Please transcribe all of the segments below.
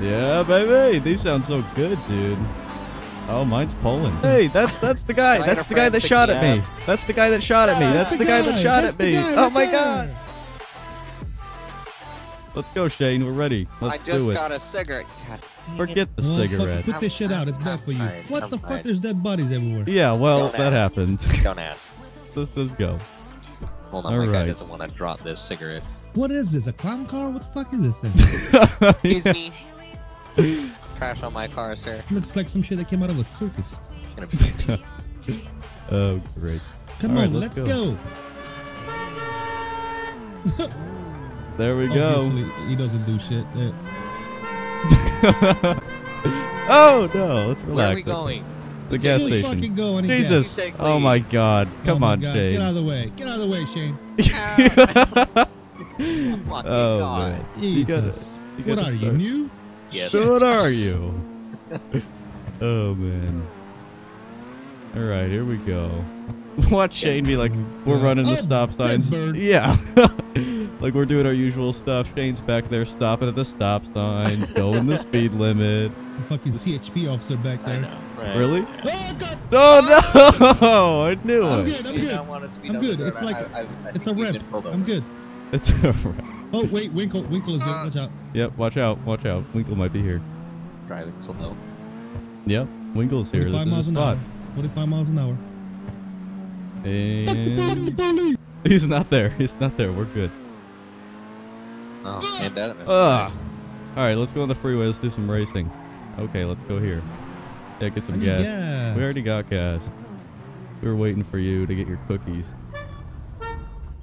Yeah, baby. These sound so good, dude. Oh, mine's Poland. Hey, that's that's the guy. Can I get That's the guy that shot at me. That's the guy that shot at me. Oh that's the guy that shot at me. Oh my god. Let's go, Shane. We're ready. I Let's just do it. got a cigarette. God dang it. Forget the Well, cigarette. put this shit out. It's bad for you. What the fuck? fine. There's dead bodies everywhere. Yeah, well, Don't that ask. happened. Don't ask. let's, let's go. Hold on, All my guy doesn't want to drop this cigarette. What is this? A clown car? What the fuck is this thing? Excuse me. Crash on my car, sir. Looks like some shit that came out of a circus. Oh, great. Come All right, on, let's let's, go. go. There we go. Obviously, he doesn't do shit. Uh, oh no, let's Where relax. are we going? The gas just station. fucking go any Jesus. Take Oh my god. Come Oh my on, God, Shane. Get out of the way. Get out of the way, Shane. Oh my oh God. man. You gotta, Jesus. you what gotta are you, new? Yes. So what are you? oh man. All right, here we go. Watch Shane be like, we're running the stop signs. Yeah. like we're doing our usual stuff. Shane's back there stopping at the stop signs, going the speed limit. The fucking CHP officer back I there. know. Right. Really? Oh god! Oh no! I knew I'm it. good. I'm good. don't want I'm good. It's like- I, I, I It's a think we've rep. been pulled over. I'm good. It's alright. Oh wait, Winkle. Winkle is there. Uh, watch out. Yep, watch out, watch out. Winkle might be here. Driving so slow. Yep, Winkle's here. This 45 is miles the an spot. hour. 45 miles an hour. Fuck the police, And he's not there. He's not there. We're good. Oh, and that. Ugh. All right, let's go on the freeway. Let's do some racing. Okay, let's go here. Yeah, get some gas. gas. We already got gas. We were waiting for you to get your cookies.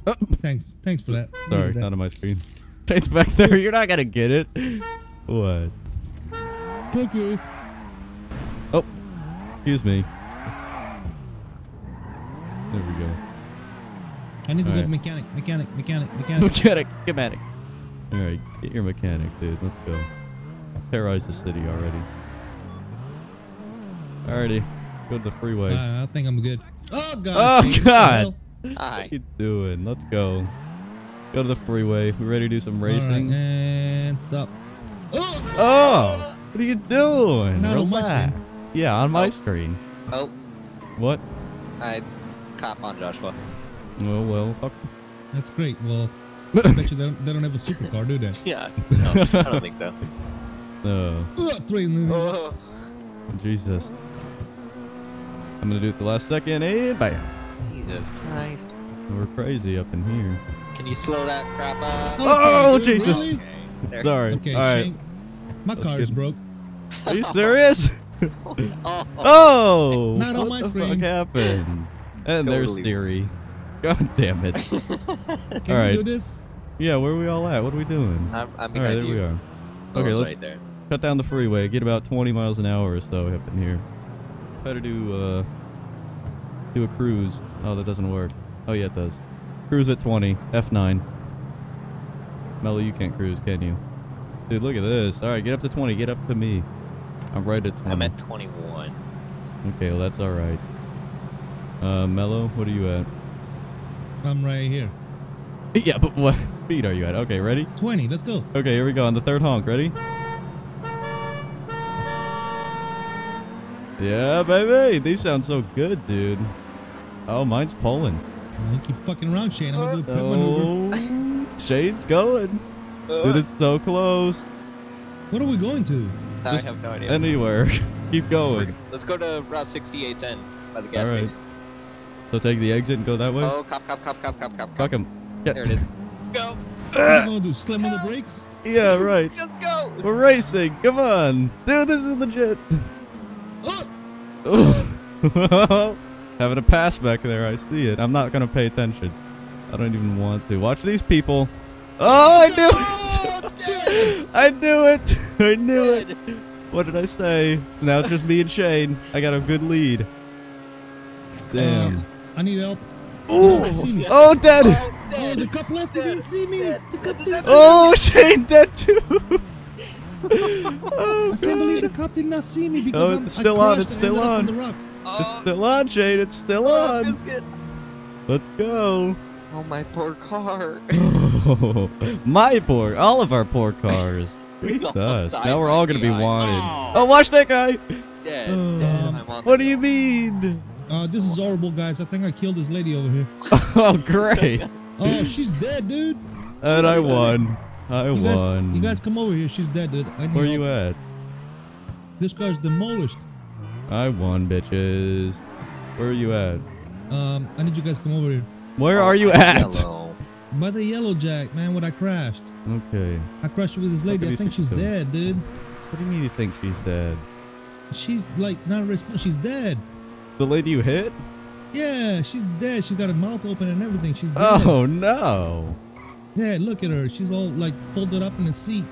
Oh, Thanks. Thanks for that. sorry, that. not on my screen. Shane's back there. You're not gonna get it. What? Cookie. Oh, excuse me. There we go. I need to Alright. to mechanic. Mechanic. Mechanic. Mechanic. Mechanic, mechanic. All right, get your mechanic, dude. Let's go. Terrorize the city already. Alrighty, go to the freeway. Uh, I think I'm good. Oh god. Oh, God. Hell? what Hi. you doing? Let's go. Go to the freeway. We ready to do some All right, racing? and stop. Oh. Oh, what are you doing? Not on my screen. Yeah, on my Oh. screen. Oh, What? I cop on Joshua. Well, well, fuck. That's great. Well, I bet you they don't, they don't have a supercar, do they? Yeah. No, I don't think so. No, uh. Oh, three in the- Oh, Jesus. I'm gonna do it the last second, and bam. Jesus Christ. We're crazy up in here. Can you slow that crap up? Oh, dude, Jesus. really? Okay. Sorry. Okay, All right. Shane, my Let's car is get- broke. At least there is. Oh, Oh! Not on what my the screen. fuck happened? And there's Totally. Theory. God damn it. Can All right. we do this? Yeah, where are we all at? What are we doing? I'm, I'm All behind right, there you. we are. Okay, it's let's right there. cut down the freeway. Get about 20 miles an hour or so up in here. Better do uh do a cruise. Oh, that doesn't work. Oh yeah, it does. Cruise at 20. F9. Mello, you can't cruise, can you? Dude, look at this. All right, get up to 20. Get up to me. I'm right at 20. I'm at 21. Okay, well that's all right. Uh, Mello, what are you at? I'm right here. Yeah, but what speed are you at? Okay, ready? 20. Let's go. Okay, here we go on the third honk. Ready? Yeah, baby. These sound so good, dude. Oh, mine's Poland. You keep fucking around, Shane. I'm gonna do a pit maneuver. Oh, Shane's going. Uh. Dude, it's so close. What are we going to? I just have no idea. Anywhere. Keep going. Let's go to Route 68's end by the gas All right. station. So take the exit and go that way. Oh, cop, cop, cop, cop, cop, cop, Fuck cop. him. There it is. Go. What are we gonna do? Slam on the brakes? Yeah, right. Just go. We're racing. Come on. Dude, this is legit. Oh! Oh. Having a pass back there. I see it. I'm not going to pay attention. I don't even want to. Watch these people. Oh, I knew Oh, it. I knew it. I knew it. What did I say? Now it's just me and Shane. I got a good lead. Damn. Uh, I need help. Ooh. I see me. Oh, dead. Oh, Oh, dead. the cop left. He didn't see me. Dead. The cop didn't see me. Oh, Shane dead too. oh, I can't believe the cop did not see me because Oh, I'm, it's I still on, crashed it's and still ended up on. The. It's Oh, still on, Shane. It's still oh, on. biscuit. Let's go. Oh, my poor car. Oh, my poor, all of our poor cars. Jesus. almost Now we're all gonna be wanted. Oh. Oh, watch that guy! Dead, Uh, dead. I'm on What do you mean? Uh, this is horrible, guys. I think I killed this lady over here. Oh, great. Oh, she's dead, dude. And I won. I You guys, won. you guys come over here. She's dead, dude. I need Where help. you at? This car's demolished. I won, bitches. Where are you at? Um, I need you guys to come over here. Where Oh, are you at? Yellow. By the yellow jack, man, when I crashed. Okay. I crashed with this lady. I think think she's so? dead, dude. What do you mean you think she's dead? She's like not responsible. She's dead. The lady you hit? Yeah, she's dead. She's got her mouth open and everything. She's dead. Oh no. Yeah, look at her. She's all like folded up in the seat.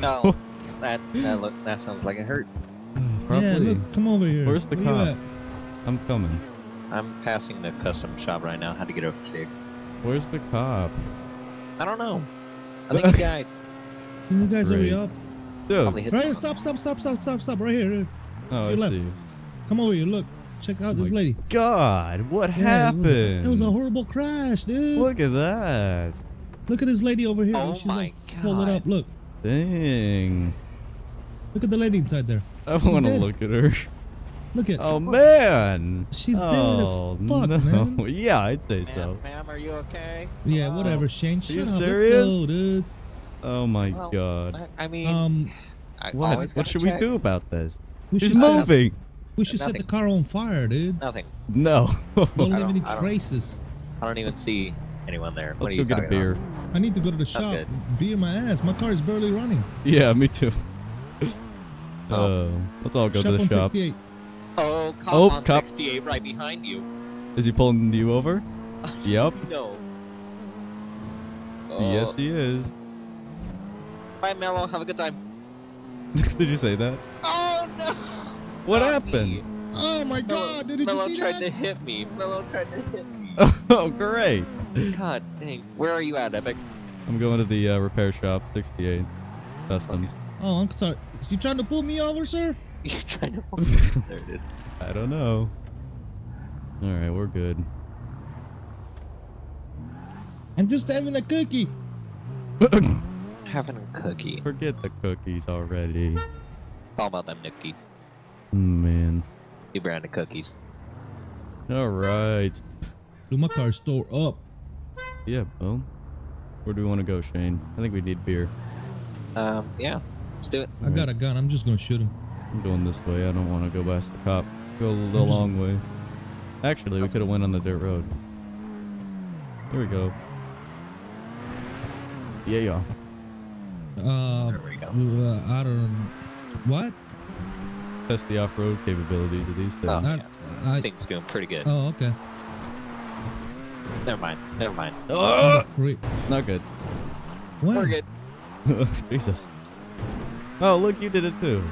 No, that that look that sounds like it hurt. Probably. Yeah, look, come over here. Where's the Where cop? I'm coming. I'm passing the custom shop right now. How to get over fixed? Where's the cop? I don't know. I think he died. Can you guys hurry Great. up? Dude. Right here, stop, stop, stop, stop, stop, stop. Right here. here. Oh, I left. see. Come over here. Look. Check out Oh this my lady. God, what Yeah, happened? It was, a, it was a horrible crash, dude. Look, Look at that. Look at this lady over here. Oh She's my like folded God. up. Look. Dang. Look at the lady inside there. I She's want to look at her. Look at. Oh man. She's dead as oh, fuck, no. man. Yeah, I'd say Ma'am, so. ma'am, are you okay? Yeah, Hello? whatever, Shane. Shut you up. Let's serious? go, dude. Oh my Well, God. I I mean, Um, I What? What should check. we do about this? we She's should set- moving. We should set the car on fire, dude. Nothing. No. Don't leave any traces. I don't even see anyone there. what Let's are go you get a beer. about? I need to go to the shop. good. Beer my ass. My car is barely running. Yeah, me too. Oh. Uh, let's all go shop to the shop. Oh, cop Oh, on cop. 68 right behind you. Is he pulling you over? Yep. No. Yes, Oh, he is. Bye, Mello. Have a good time. Did you say that? Oh no! What Not happened? me. Oh my Mello, god, dude, did Mello you see that? tried to hit me. Mello tried to hit me. Oh, great. God dang. Where are you at, Epic? I'm going to the uh, repair shop, 68 Customs. Oh, I'm sorry. You trying to pull me over, sir? You're trying to. pull there it is. I don't know. All right, we're good. I'm just having a cookie. Having a cookie. Forget the cookies already. All about them nookies. Mm, Man. New brand of cookies. All right. Do my car store up. Yeah, well, where do we want to go, Shane? I think we need beer. Um, yeah. Let's do it. I got a gun. I'm just gonna shoot him. I'm going this way. I don't want to go past the cop. Go the just- long way. Actually, we could have went on the dirt road. There we go. Yeah, yeah. Uh, There we go. uh, I don't. What? Test the off-road capabilities of these things. Oh. Not, I I. think it's doing pretty good. Oh, okay. Never mind. Never mind. Oh, a not good. When? We're good. Jesus. Oh, look, you did it too.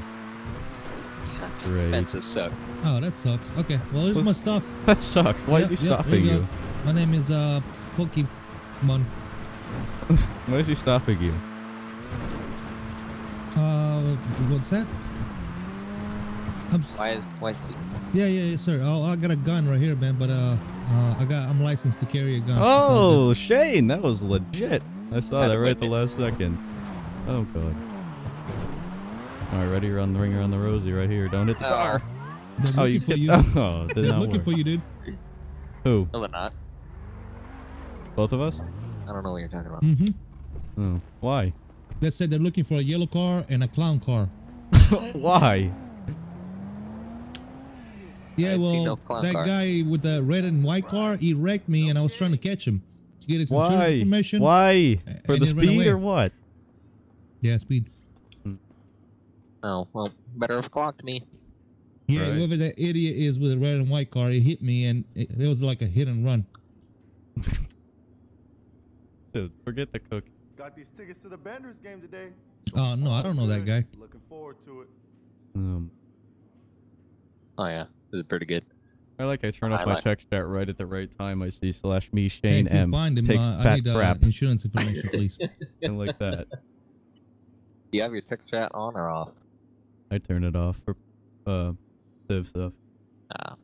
Great. Fences suck. Oh, that sucks. Okay. Well, here's my stuff. That sucks. Why Yep, is he yep, stopping here you? My name is uh Pokemon. Why is he stopping you? Uh, what's that? I'm, s- Why is why is he? yeah, yeah, yeah, sir. Oh, I got a gun right here, man. But uh, uh, I got I'm licensed to carry a gun. Oh, Shane, that was legit. I saw that right the last second. Oh god. All right, ready? Run the ringer on the rosy right here. Don't hit the Oh. car. They're Oh, you for hit. you. Oh, did They're not looking work. for you, dude. Who? No, they're not. Both of us? I don't know what you're talking about. Mm-hmm. Oh, why? They said they're looking for a yellow car and a clown car. why? Yeah, well, no that cars. guy with the red and white car, he wrecked me, and I was trying to catch him to get his insurance Why? information. Why? For the speed or what? Yeah, speed. Oh well, better have clocked me. Yeah, Right. whoever that idiot is with the red and white car, he hit me, and it, it was like a hit and run. Dude, forget the cook. Got these tickets to the Benders game today. Oh no, I don't know that guy. Looking forward to it. Um, Oh yeah, this is pretty good. I like I turn I off my like- text chat right at the right time. I see slash me Hey, Shane if you M find him, takes uh, I fat need uh, crap insurance information, please. and like that. Do you have your text chat on or off? I turn it off for uh civ stuff. Ah,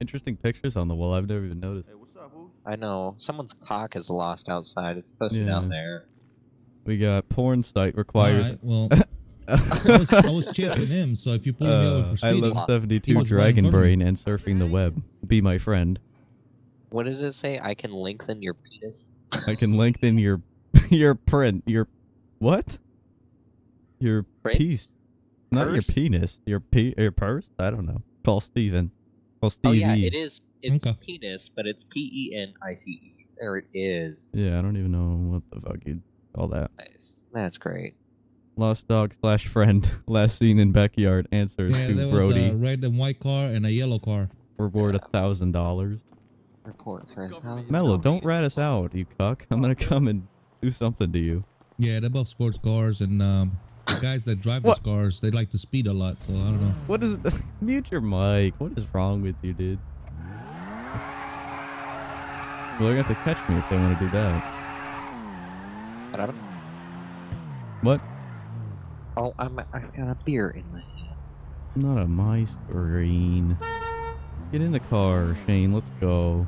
Interesting pictures on the wall. I've never even noticed. Hey, what's up, Woo? I know. Someone's cock is lost outside. It's supposed to be down there. We got porn site requires. Alright, well, I was, I was chasing him, so if you pull me over Uh, for I speeding, love he 72 was right in Dragon front of me. Brain and surfing the web. Be my friend. What does it say? I can lengthen your penis. I can lengthen your your print. Your what? Your Print? piece. Not your penis. Your pe your purse. I don't know. Call Steven. Call Oh yeah, it is. It's Okay. penis, but it's P E N I C E. There it is. Yeah, I don't even know what the fuck you call that. Nice. That's great. Lost dog slash friend. Last seen in backyard. Answers Yeah, to there was Brody. a red and white car and a yellow car. Reward a thousand dollars. Report for a thousand Mello, don't rat us out, you cuck. I'm gonna come and do something to you. Yeah, they're both sports cars, and um, the guys that drive What? these cars, they like to speed a lot. So I don't know. What is? Mute your mic. What is wrong with you, dude? Well, they're gonna have to catch me if they want to do that. I don't- What? Oh, I'm. I got a beer in my hand. Not a my green. Get in the car, Shane. Let's go.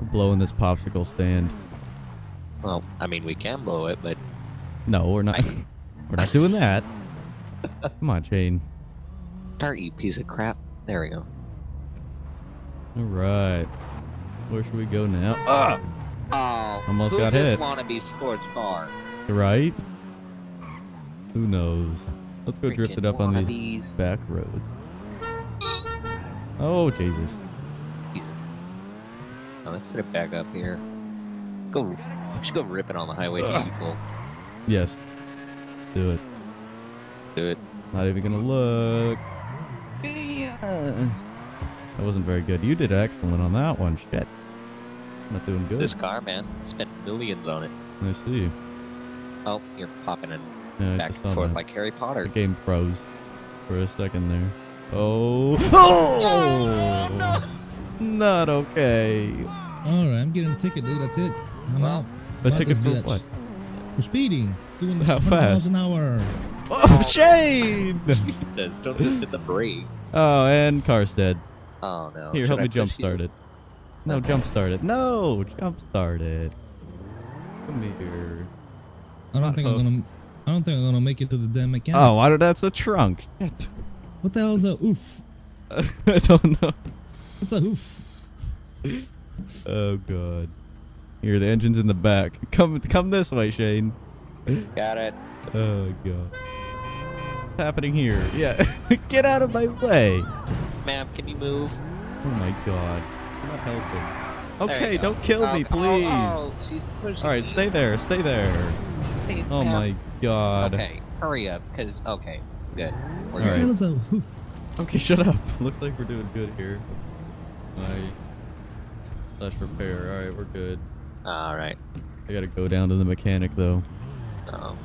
We're blowing this popsicle stand. Well, I mean, we can blow it, but No, we're not. we're not doing that. Come on, Shane. start you piece of crap. There we go. All right. Where should we go now? Ah! Oh, Almost who's got this hit. wannabe sports car? Right? Who knows? Let's go drift it up on these back roads. Oh, Jesus. Oh, let's set it back up here. Go. We should go rip it on the highway. Cool. Yes. Do it. Do it. Not even gonna look. Yeah. That wasn't very good. You did excellent on that one. Shit. Not doing good. This car, man, spent millions on it. I see. Oh, you're popping it Yeah, back just and saw forth that. like Harry The Potter. game froze for a second there. Oh! oh. Oh! Not okay. All right, I'm getting a ticket, dude. That's it. I'm Well, out. A Fuck ticket this for bitch. what? For speeding. Doing How 100 miles an hour. Oh, oh. Shane! Jesus, don't just hit the brakes. Oh, and car's dead. Oh no. Here, Should help I me push jump you? start it. No, Okay. jump start it. No, jump start it. Come here. I don't think I'm gonna. I don't think I'm gonna make it to the damn mechanic. Oh, why did that's a trunk? Shit. What the hell is a oof? I don't know. What's a oof? Oh god. Here, the engine's in the back. Come, come this way, Shane. Got it. Oh god. What's happening here? Yeah, get out of my way. Ma'am, can you move? Oh my god. I'm not helping. Okay, don't kill me, Oh, please. Oh, oh, All right, me. stay there, stay there. Hey, Oh my god. Okay, hurry up, cause okay, good. We're All What the right. hell is a oof? Okay, shut up. Looks like we're doing good here. My slash repair. All right, we're good. All right. I gotta go down to the mechanic though. Oh,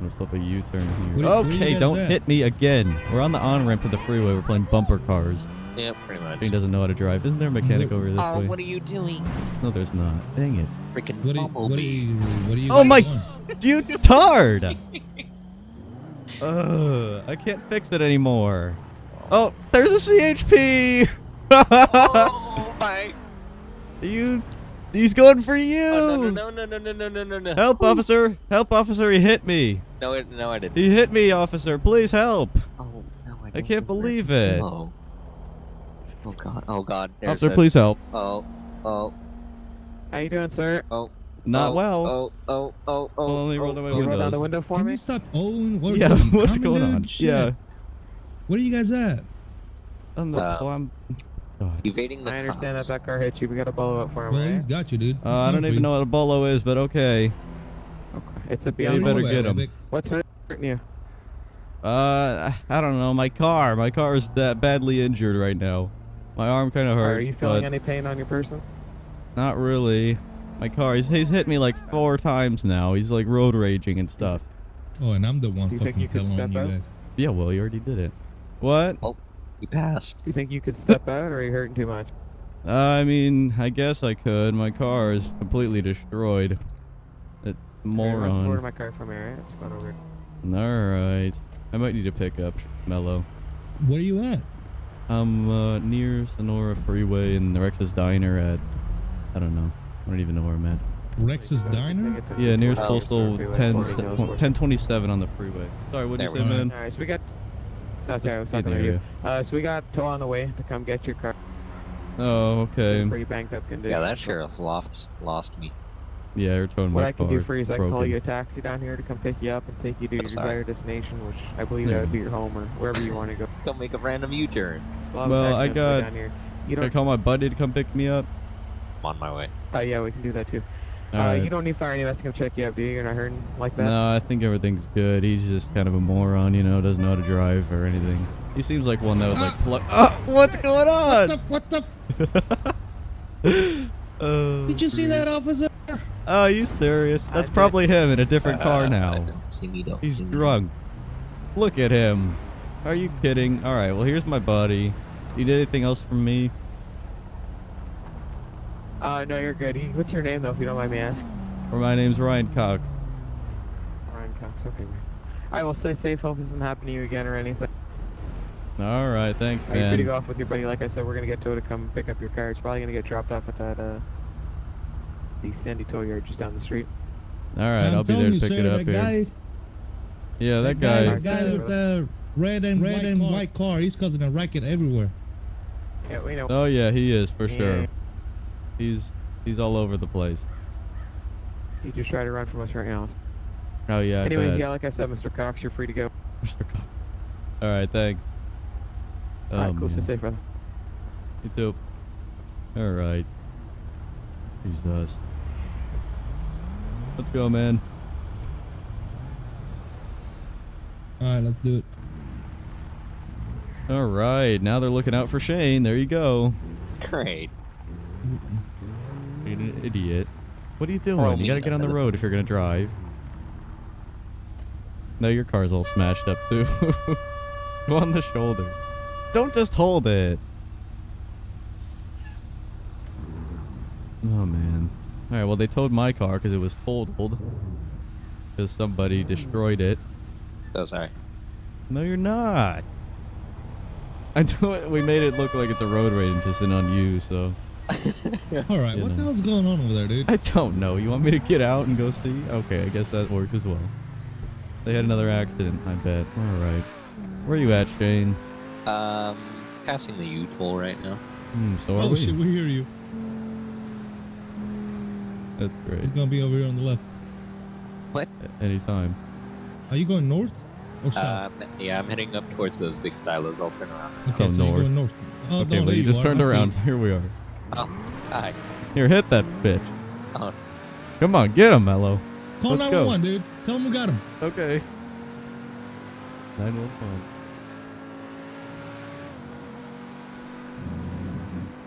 I'm gonna flip a U-turn here. where okay, don't at? hit me again. We're on the on-ramp to the freeway. We're playing bumper cars. yeah, pretty much. He doesn't know how to drive. Isn't there a mechanic over this Oh, way? what are you doing? No, there's not. Dang it. Freaking What are you? What are you? What are you? Oh my- doing? You tard! Ugh, I can't fix it anymore. Oh, there's a CHP! oh my! you, he's going for you! Oh, no, no, no, no, no, no, no, no, no. Help, officer! Help, officer! He hit me! No, it, no, I didn't. He hit me, officer! Please help! Oh, no, I, I don't can't believe to it. go. Oh god, oh god. There's officer, a- please help. Oh, oh, How you doing, sir? oh. Not oh, well. Oh, oh, oh, oh. Well, let me roll oh, down my oh. Can you roll down the window for Can me? you stop? Oh, what, yeah, what are you what's going on? Shit. Yeah. Where are you guys at? On the Uh, climb. God. Evading the I understand cops. that that car hit you. We got a bolo up for him, Well, right? he's got you, dude. Uh, I don't even you. know what a bolo is, but okay. Okay. It's a Yeah, you beyond. better get him. What's hurting you? Uh, I don't know. My car. My car is that badly injured right now. My arm kind of hurts, Are you feeling any pain on your person? not really. My car. He's, he's hit me like four times now. He's like road raging and stuff. Oh, and I'm the one Do you think fucking you could telling step you out? guys. Yeah, well, you already did it. What? You passed. Do you think you could step out, or are you hurting too much? Uh, I mean, I guess I could. My car is completely destroyed. That Alright, let's moron. my car from here, right? Let's go over. Alright. I might need to pick up Mello. Where are you at? I'm uh, near Senora Freeway and the Rex's Diner at. I don't know. I don't even know where I'm at. Rex's Diner? Yeah, nearest postal 10, 1027 on the freeway. Sorry, what did you There say, we go. man? Alright, so we got. That's Just right, I was talking to you. Uh, so we got tow on the way to come get your car. Oh, It's okay. Pretty banked up condition. Yeah, that sheriff lost lost me. Yeah, you're towing What my I can do for you is I can call you a taxi down here to come pick you up and take you to your I'm sorry. desired destination, which I believe Yeah. that would be your home or wherever you want to go. Don't make a random U-turn. So I'll have a Well, I on its way got- down here. You Can I don't. call my buddy to come pick me up? I'm on my way. Oh yeah, we can do that too. Uh, Alright. you don't need fire any of us to come check you up, do you? You're not hurting like that. No, I think everything's good. He's just kind of a moron, you know, doesn't know how to drive or anything. He seems like one that would like pluck. Ah, what's going on? What the? What the? Oh, Did you see that, officer? Oh, you serious? That's did. probably him in a different car Uh, now. Me, He's see me. drunk. Look at him. Are you kidding? All right. Well, here's my buddy. You did anything else for me? Uh, no, you're good. What's your name though, if you don't mind me asking? Or my name's Ryan Cock. Ryan Cox. Okay. man. I will stay safe. Hope this doesn't happen to you again or anything. All right. Thanks, man. Are you free to go off with your buddy? Like I said, we're gonna get Tow to come pick up your car. It's probably gonna get dropped off at that uh, the Sandy Tow Yard just down the street. All right. I'm I'll be there to pick sir, it up here. Guy, Yeah, that guy, guy. that guy with the red and red and white car, he's causing a racket everywhere. Yeah, we know. Oh yeah, he is for Yeah. sure. He's he's all over the place. He just tried to run from us right now. Oh yeah. I Anyways, yeah, like I said, Mr. Cox, you're free to go. Mr. Cock. All right. Thanks. Oh, Alright, cool. Stay man. safe, brother. You too. All right. He's Jesus. Let's go, man. All right, let's do it. All right. Now they're looking out for Shane. There you go. Great. Idiot. What are you doing? Throw You gotta get on the road if you're gonna drive. No, your car's all smashed up too. Go on the shoulder. Don't just hold it. Oh man. All right. Well, they towed my car because it was totaled. Because somebody destroyed it. So sorry. No, you're not. I know we made it look like it's a road rage and just an on you, so All right, You what the hell's going on over there, dude? I don't know. You want me to get out and go see? Okay, I guess that works as well. They had another accident, I bet. All right. Where are you at, Shane? Um, passing the U-Tool right now. Hmm, so are Oh we. shit, we hear you. That's great. He's gonna be over here on the left. What? A- Anytime. Are you going north or south? Um, yeah, I'm heading up towards those big silos. I'll turn around. okay, oh, so north. you're going north. Oh, okay, no, but there you just are. turned I around. you. Here we are. Oh, hi. Here, hit that bitch. Oh, Come on, get him, Mello. Call Let's 911, dude. Tell him we got him. Okay. 911.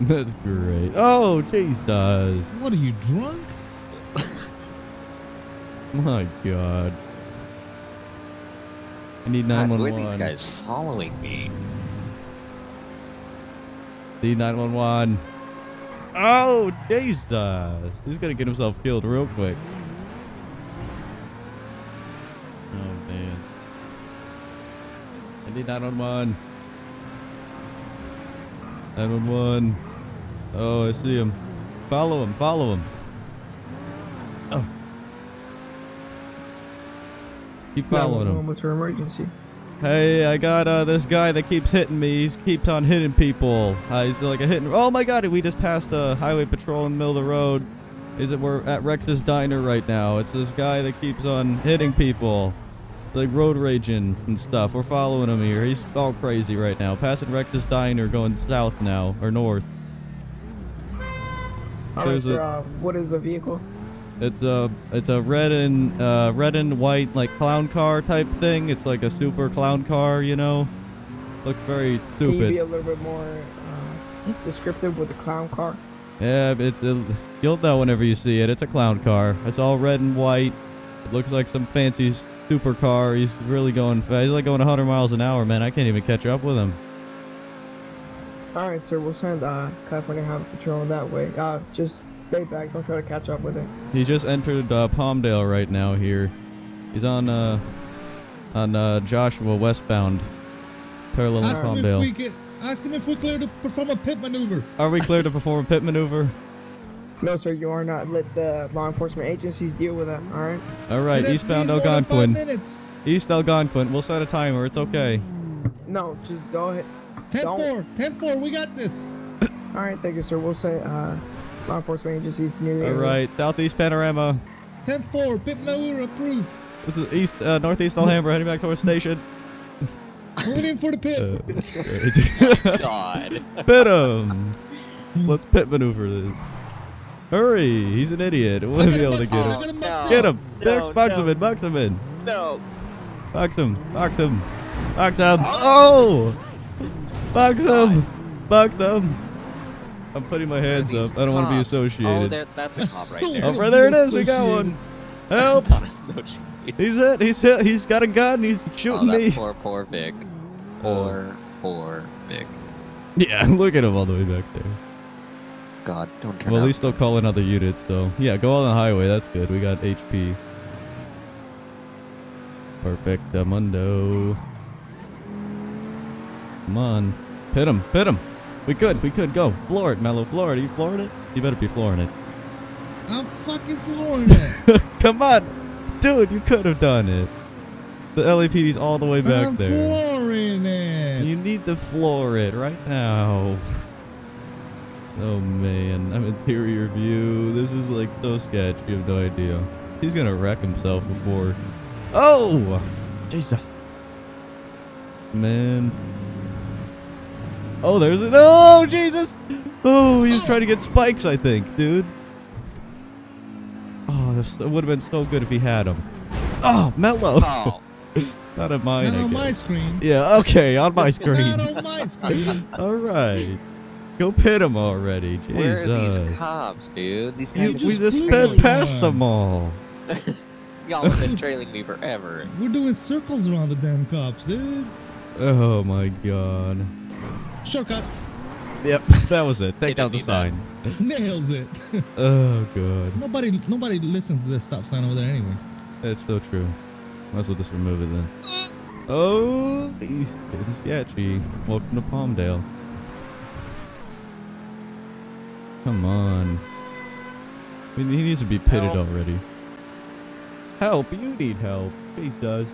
That's great. Oh, jeez, does. What are you drunk? My God. I need God, 911. where are these guys following me? Need 911. Oh, Jesus. He's gonna get himself killed real quick. Oh, man. I need 911. 911. Oh, I see him. Follow him, follow him. Oh. Keep following him. What's your emergency? Hey, I got uh, this guy that keeps hitting me. He keeps on hitting people. Uh, he's like a hitting. Oh my god, we just passed a highway patrol in the middle of the road. Is it we're at Rex's Diner right now? It's this guy that keeps on hitting people. Like road raging and stuff. We're following him here. He's all crazy right now. Passing Rex's Diner going south now, or north. All right, There's sir. a- Uh, what is the vehicle? It's a it's a red and uh, red and white like clown car type thing. It's like a super clown car, you know. Looks very Can you be a little bit more uh, descriptive with the clown car? Yeah, it's it, you'll know whenever you see it. It's a clown car. It's all red and white. It looks like some fancy super car. He's really going fast. He's like going 100 miles an hour, man. I can't even catch up with him. All right, sir. We'll send uh, California Highway Patrol that way. Uh, just stay back. Don't try to catch up with it. He just entered uh, Palmdale right now. Here, he's on uh on uh, Joshua westbound, parallel Ask to him, if Palmdale. we get, ask him if we're clear to perform a pit maneuver. Are we clear to perform a pit maneuver? No, sir, you are not. Let the law enforcement agencies deal with that. All right. All right, eastbound been more than five Algonquin. minutes. East Algonquin. We'll set a timer. It's okay. No, just go ahead. 10-4, 10-4, we got this. All right, thank you, sir. We'll say uh, law enforcement agencies near the All area. right, southeast panorama. 10-4, pit maneuver approved. This is east, uh, northeast Alhambra, heading back towards station. Moving in for the pit. Uh, great. God. pit him. Let's pit maneuver this. Hurry, he's an idiot. We'll be able to get him. him No. Get him. No, Box, box him in, box him in. No. Box him, box him, box him. Oh! Box him, box him. I'm putting my hands up. I don't want to be cops. Oh, associated. there, that's a cop right Oh, there. Oh, there it is. We got one. Help! He's hit. He's hit. He's got a gun. He's Oh, shooting that me. poor, poor Vic. Poor, poor Vic. Yeah, look at him all the way back there. God, don't turn Well, at least they'll call in other units, though. Yeah, go on the highway. That's good. We got HP. Perfect. Uh, Mundo. Come on. Pit him. Pit him. We could. We could. Go. Floor it, Mellow. Floor it. Are you flooring it? You better be flooring it. I'm fucking flooring it. Come on. Dude, you could have done it. The LAPD's all the way back I'm there. flooring it. You need to floor it right now. Oh man, I'm interior view. This is like so sketch. You have no idea. He's gonna wreck himself before. Oh, Jesus, man. Oh, there's a. Oh, Jesus. Oh, he was trying to get spikes. I think, dude. Oh, this would have been so good if he had them. Oh, Mellow. Oh, Not at mine. Not on my screen. Yeah. Okay, on my screen. Not on my screen. All right. Go pit him already. Jesus. where are Jesus. these cops, dude? These You- guys we just just sped one. past them all. Y'all have been trailing me forever. We're doing circles around the damn cops, dude. Oh my god. Shortcut. Yep, that was it. Take They out the didn't need sign. Nails it. Oh god. nobody nobody listens to this stop sign over there anyway. That's so true. Might as well just remove it then. Oh, he's getting sketchy. Welcome to Palmdale. Come on. I mean, he needs to be pitted Help. already. Help! You need help. He does.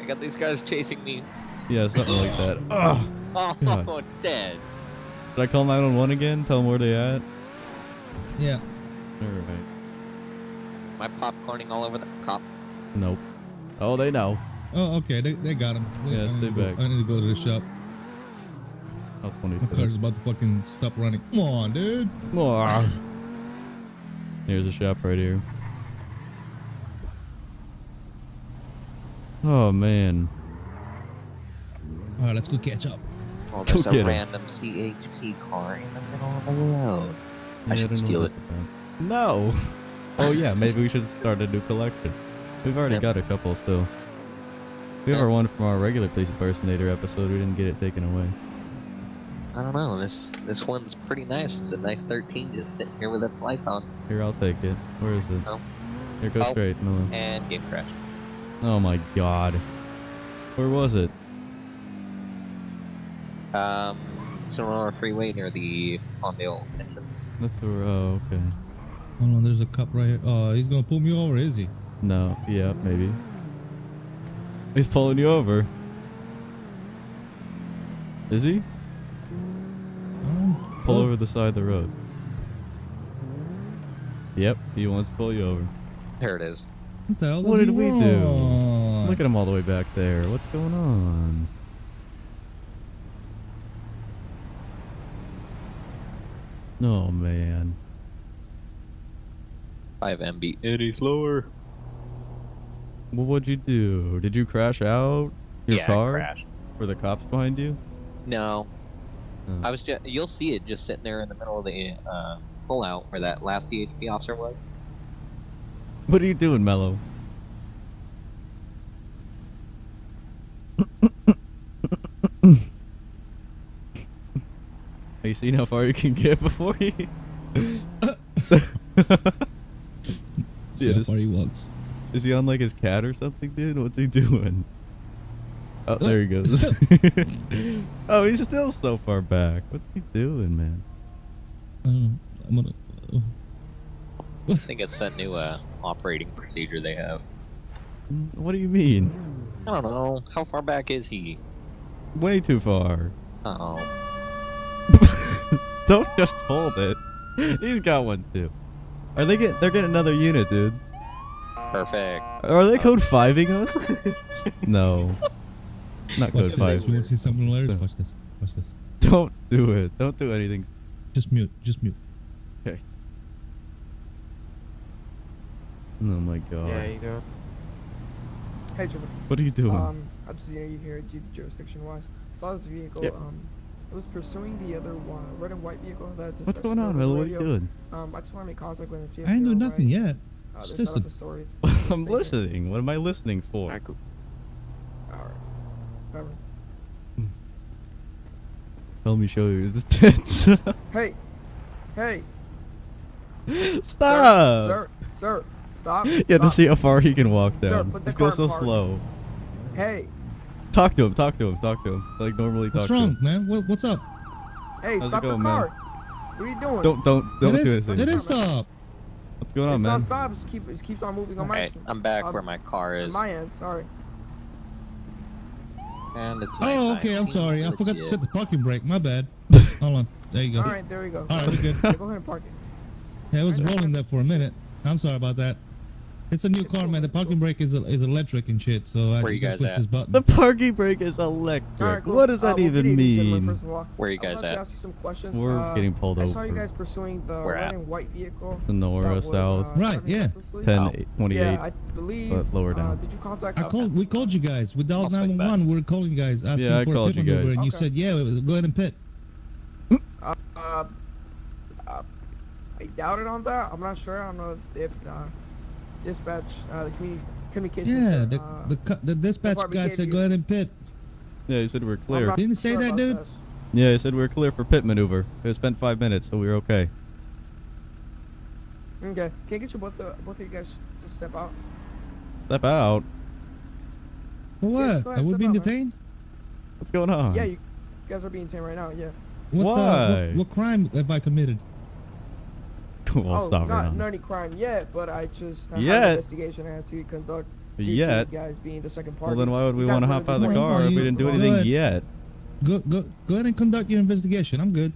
I got these guys chasing me. Yeah, something like that. Ugh. Oh, God. dead. Did I call 911 again? Tell them where they at? Yeah. Alright. Am I popcorning all over the cop? Nope. Oh, they know. Oh, okay. They, they got him. Yeah, I stay need to go- back. I need to go to the shop. Oh, 20. My car's about to fucking stop running. Come on, dude. Ah. Here's a shop right here. Oh man. All right, let's go catch up. Oh, Go there's get a 'em. random CHP car in the middle of the road. I should don't steal it. No. Oh yeah, maybe we should start a new collection. We've already Yep. got a couple still. We have Yep. our one from our regular police impersonator episode. We didn't get it taken away. I don't know. This this one's pretty nice. It's a nice 13 just sitting here with its lights on Here, I'll take it. Where is it? Oh. Here, go Oh. straight, Miller. and game crash. Oh my god. Where was it? Um, Senora Freeway near the Palmdale entrance. That's the. Oh, okay. Hold on, there's a cop right here. Oh, he's gonna pull me over, is he? No. Yeah, maybe. He's pulling you over. Is he? Oh, Pull oh, over the side of the road. Yep, he wants to pull you over. There it is. What the hell What did he we do? Look at him all the way back there. What's going on? Oh man. 5 MB. Any slower? Well, what'd you do? Did you crash out your yeah, car? crashed. Were the cops behind you? No, Oh. I was just. You'll see it just sitting there in the middle of the uh, pullout where that last CHP officer was. What are you doing, Mello? Are you seeing how far you can get before you? See Yeah, how far he walks. Is he on like his cat or something, dude? What's he doing? Oh, there he goes. oh, he's still so far back. What's he doing, man? I don't know. I'm gonna. Uh, I think it's that new uh, operating procedure they have. Mm, what do you mean? I don't know. How far back is he? Way too far. Oh. Don't just hold it. He's got one too. Are they get? They're getting another unit, dude. Perfect. Are they code fiving us? no. Not Watch code this. five. You want to see something hilarious? Watch this. Watch this. Don't do it. Don't do anything. Just mute. Just mute. Okay. Oh my god. Yeah, you go. Hey, Trevor. What are you doing? Um, I'm just seeing you here due to jurisdiction wise. Saw this vehicle. Yep. Um, it was pursuing the other one, red and white vehicle that. What's going on, over What are you doing? Um, I just want to make contact with him. see if I ain't they're do alright. nothing yet. Uh, Just listen. up story. I'm listening. What am I listening for? Alright, cool. Alright. Trevor. Tell me, show you his tits. Hey, hey, Stop. sir, sir, stop. You have to see how far he can walk Sir, down. put the Just go so in park. slow. Hey, Talk to him. Talk to him. Talk to him. Like normally talk What's to wrong, him. man? What, what's up? hey, How's it stop going, the man? car. What are you doing? Don't don't don't it do is. anything. It is stop. What's going on, it's man? not stop. It, keep, it keeps on moving on my Alright, screen. I'm back Um, where my car On is. my end, sorry. And it's Oh, okay. I'm sorry. I forgot to set the parking brake. My bad. Hold on. There you go. All right, there we go. All right, we're good. Yeah, go ahead and park it. Yeah, it was rolling there for a minute. I'm sorry about that. It's a new car, man. The parking brake is is electric and shit. So I Where you just gotta guys push at? this button. The parking brake is electric. Alright, cool. What does that Uh, well, even evening, mean? First of all, Where you guys would at? to ask you some questions. We're Uh, getting pulled I saw you guys pursuing the Where red at? and white vehicle. The Nora South. uh, Right, yeah. recklessly. 10, Oh. 8, 28. Yeah, I believe. But lower Uh, down. did you contact? I called. We called you guys. We dialed I'll swing 911. We're calling you guys asking Yeah, I for a called pit you maneuver, guys. and you said, "Yeah, go ahead and pit." Uh, uh, uh, I doubt it on that. I'm not sure. I don't know if, if uh, dispatch, uh, the communi- communications. Yeah, uh, the the dispatch guy said, you- "Go ahead and pit." Yeah, he said we're clear. not Didn't he say that, dude? this. Yeah, he said we're clear for pit maneuver. It spent five minutes, so we were okay. Okay, can I get you both of, both of you guys to step out? Step out. For Yeah, what? just go ahead, Are we step being out, man. detained? What's going on? Yeah, you guys are being detained right now. Yeah. What, uh, Why? what, what crime have I committed? Cool, I'll oh, stop not, right not any crime yet, but I just have Yet? an investigation I have to conduct. due to Yet? Guys being the second Well, then why would we You guys want to hop out of the car if we didn't do anything ahead. yet? Go go go ahead and conduct your investigation. I'm good.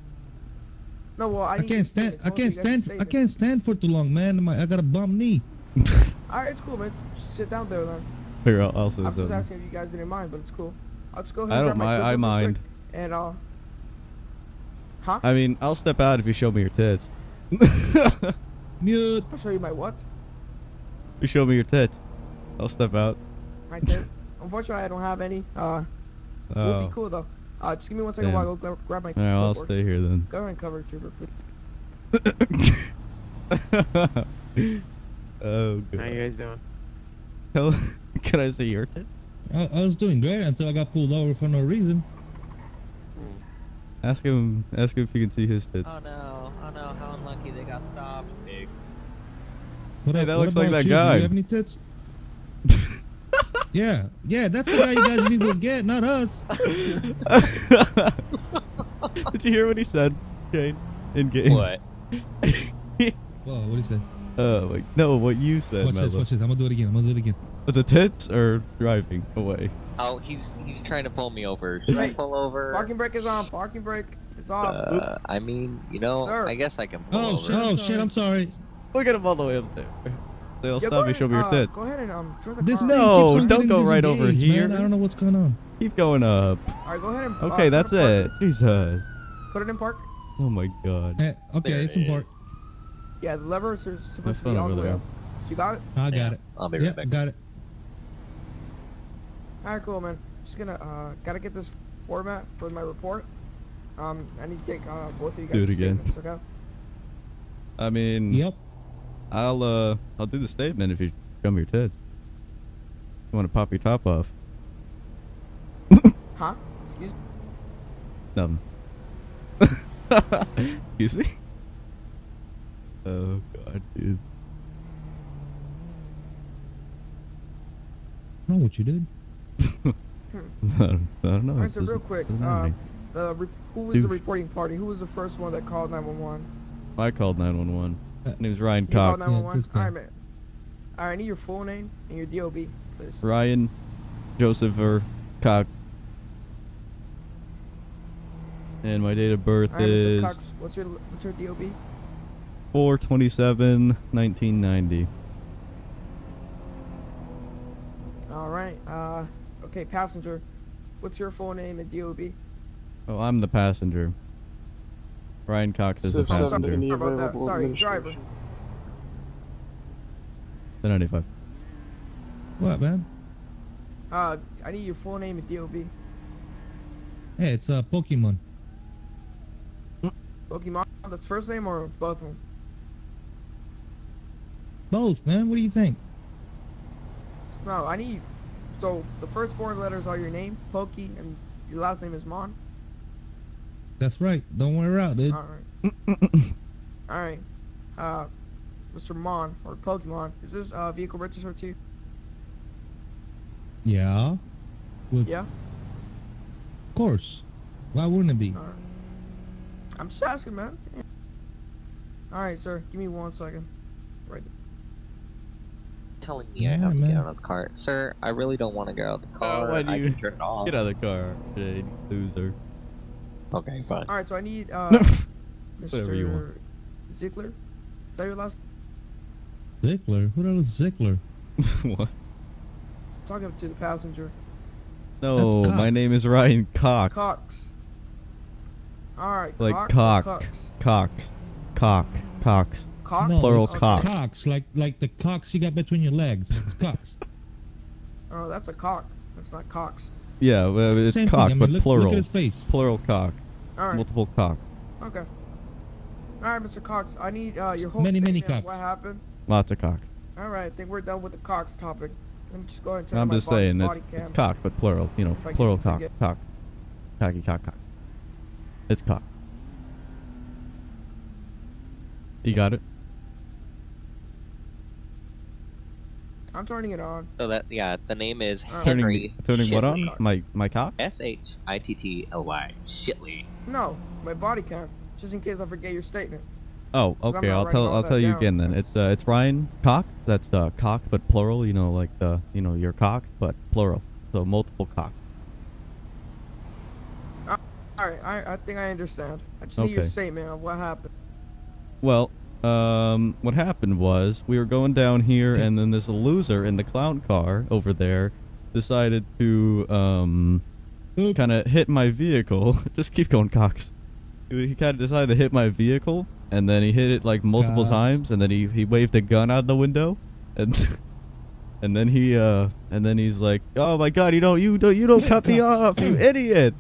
No, well, I, I can't stand. I can't stand. I can't stand for too long, man. My, I got a bum knee. All right, it's cool, man. Just sit down there then. Here, I'll, I'll I'm just asking if you guys didn't mind, but it's cool. I'll just go ahead. I and don't my mind. clip I mind. quick, And uh, huh? I mean, I'll step out if you show me your tits. Mute. I'll show you my what? you show me your tits. I'll step out. My tits. Unfortunately, I don't have any. Uh, it would Oh. be cool though. Uh, just give me one second while I go grab my. Alright, I'll stay here then. Go ahead and cover, Trooper, please. oh, How you guys doing? Hell, Can I see your tits? I, I was doing great until I got pulled over for no reason. Ask him. Ask him if you can see his tits. Oh no, no, how unlucky they got stopped. Pigs. What, Hey, up- that what looks like about that you? guy. Do you have any tits? yeah, yeah, that's the guy you guys need to get, not us. Did you hear what he said, Kane? In game. What? Whoa, what did he said? Oh, like, no, what you said, Watch this, watch this. I'm gonna do it again. I'm gonna do it again. But the tits are driving away? Oh, he's he's trying to pull me over. Should I Hey, pull over? Parking brake is on. Parking brake is off. Uh, I mean, you know, Sir. I guess I can pull Oh over. shit! Oh shit! I'm sorry. Look at him all the way up there. They'll Yeah, stop me, show ahead, me your uh, tits. Go ahead and um, join the This car. No, don't go right over disengaged, here. Man. I don't know what's going on. Keep going up. All right, go ahead and. uh, Okay, turn that's the park. it. Jesus. Put it in park. Oh my god. Eh, okay, There it's it in park. Yeah, the levers are supposed to be fun all the over way there. up. You got it? I got Yeah, it. I'll be right Yeah, back. got it. All right, cool, man. Just gonna uh, gotta get this format for my report. Um, I need to take uh both of you guys. Do it again. Okay. I mean, Yep. I'll uh, I'll do the statement if you show me your tits. You want to pop your top off? Huh? Excuse. Me. Nothing. Excuse me. Oh god, dude. I know what you did. I don't, I don't know. All right, so real quick, doesn't matter to uh, me. The who was the reporting party? Who was the first one that called 911? I called 911. Uh, My name's Ryan You called Cox. 911? this guy. Alright, man. Alright, I need your full name and your DOB, please. Ryan Joseph or Cox. And my date of birth Alright, Mr. is Cox, what's your what's your DOB? 427 1990. Alright, uh, okay, passenger. What's your full name and DOB? Oh, I'm the passenger. Ryan Cox is the passenger. any Sorry about that. available Sorry, administration. driver. The 95. What, man? Uh, I need your full name and DOB. Hey, it's uh, Pokemon. Pokemon, that's first name or both of them? Both, man. What do you think? No, I need. So the first four letters are your name, Pokey, and your last name is Mon. That's right. Don't wear out, dude. All right. All right. Uh, Mr. Mon or Pokemon, is this uh vehicle registered to you? Yeah. Of Yeah. course. Why wouldn't it be? All right. I'm just asking, man. All right, sir. Give me one second. Right. there. Telling me I Yeah, have to get out of the car. Sir, I really don't want to get out of the car. why do I you- can turn it off. Get out of the car, Jay, loser. Okay, fine. All right. So I need uh, Whatever you want. Mr. Ziegler. Is that your last? Zickler? Who the hell is Zickler? what? Talking to the passenger. No, my name is Ryan Cox. Cox. All right. Like Cox or cock. Cox. Cox. Cock. Cox. Cox. No, Plural it's cock. Cocks, like like the cocks you got between your legs. It's cocks. Oh, that's a cock. That's not Cox. Yeah, well, it's Same cock, thing. I mean, but look, plural. Look at his face. Plural cock. All right. Multiple cock. Okay. All right, Mr. Cox. I need uh, your whole Many, many cocks. What happened? Lots of cock. All right. I think we're done with the Cox topic. Let me just go ahead and turn I'm my just body, saying, it's, body cam. it's cock, but plural. You know, If plural cock. forget. Cock. Cocky cock cock. It's cock. You got it? I'm turning it on. So that yeah, the name is Alright. Turning, Henry. turning what on? My my cock? S H I T T L Y. Shitley. No, my body cam. Just in case I forget your statement. Oh, okay. I'll tell I'll that tell you down. again then. It's uh, it's Ryan Cock. That's uh, cock, but plural. You know, like the you know your cock, but plural. So multiple cock. All right. I, I think I understand. I just need your statement of what happened. Well, um, what happened was we were going down here, and then this loser in the clown car over there decided to um kind of hit my vehicle. Just keep going, Cox. He kind of decided to hit my vehicle, and then he hit it like multiple Cox. times, and then he he waved a gun out the window, and and then he uh and then he's like, "Oh my God, you don't you don't you don't cut me off, you idiot!"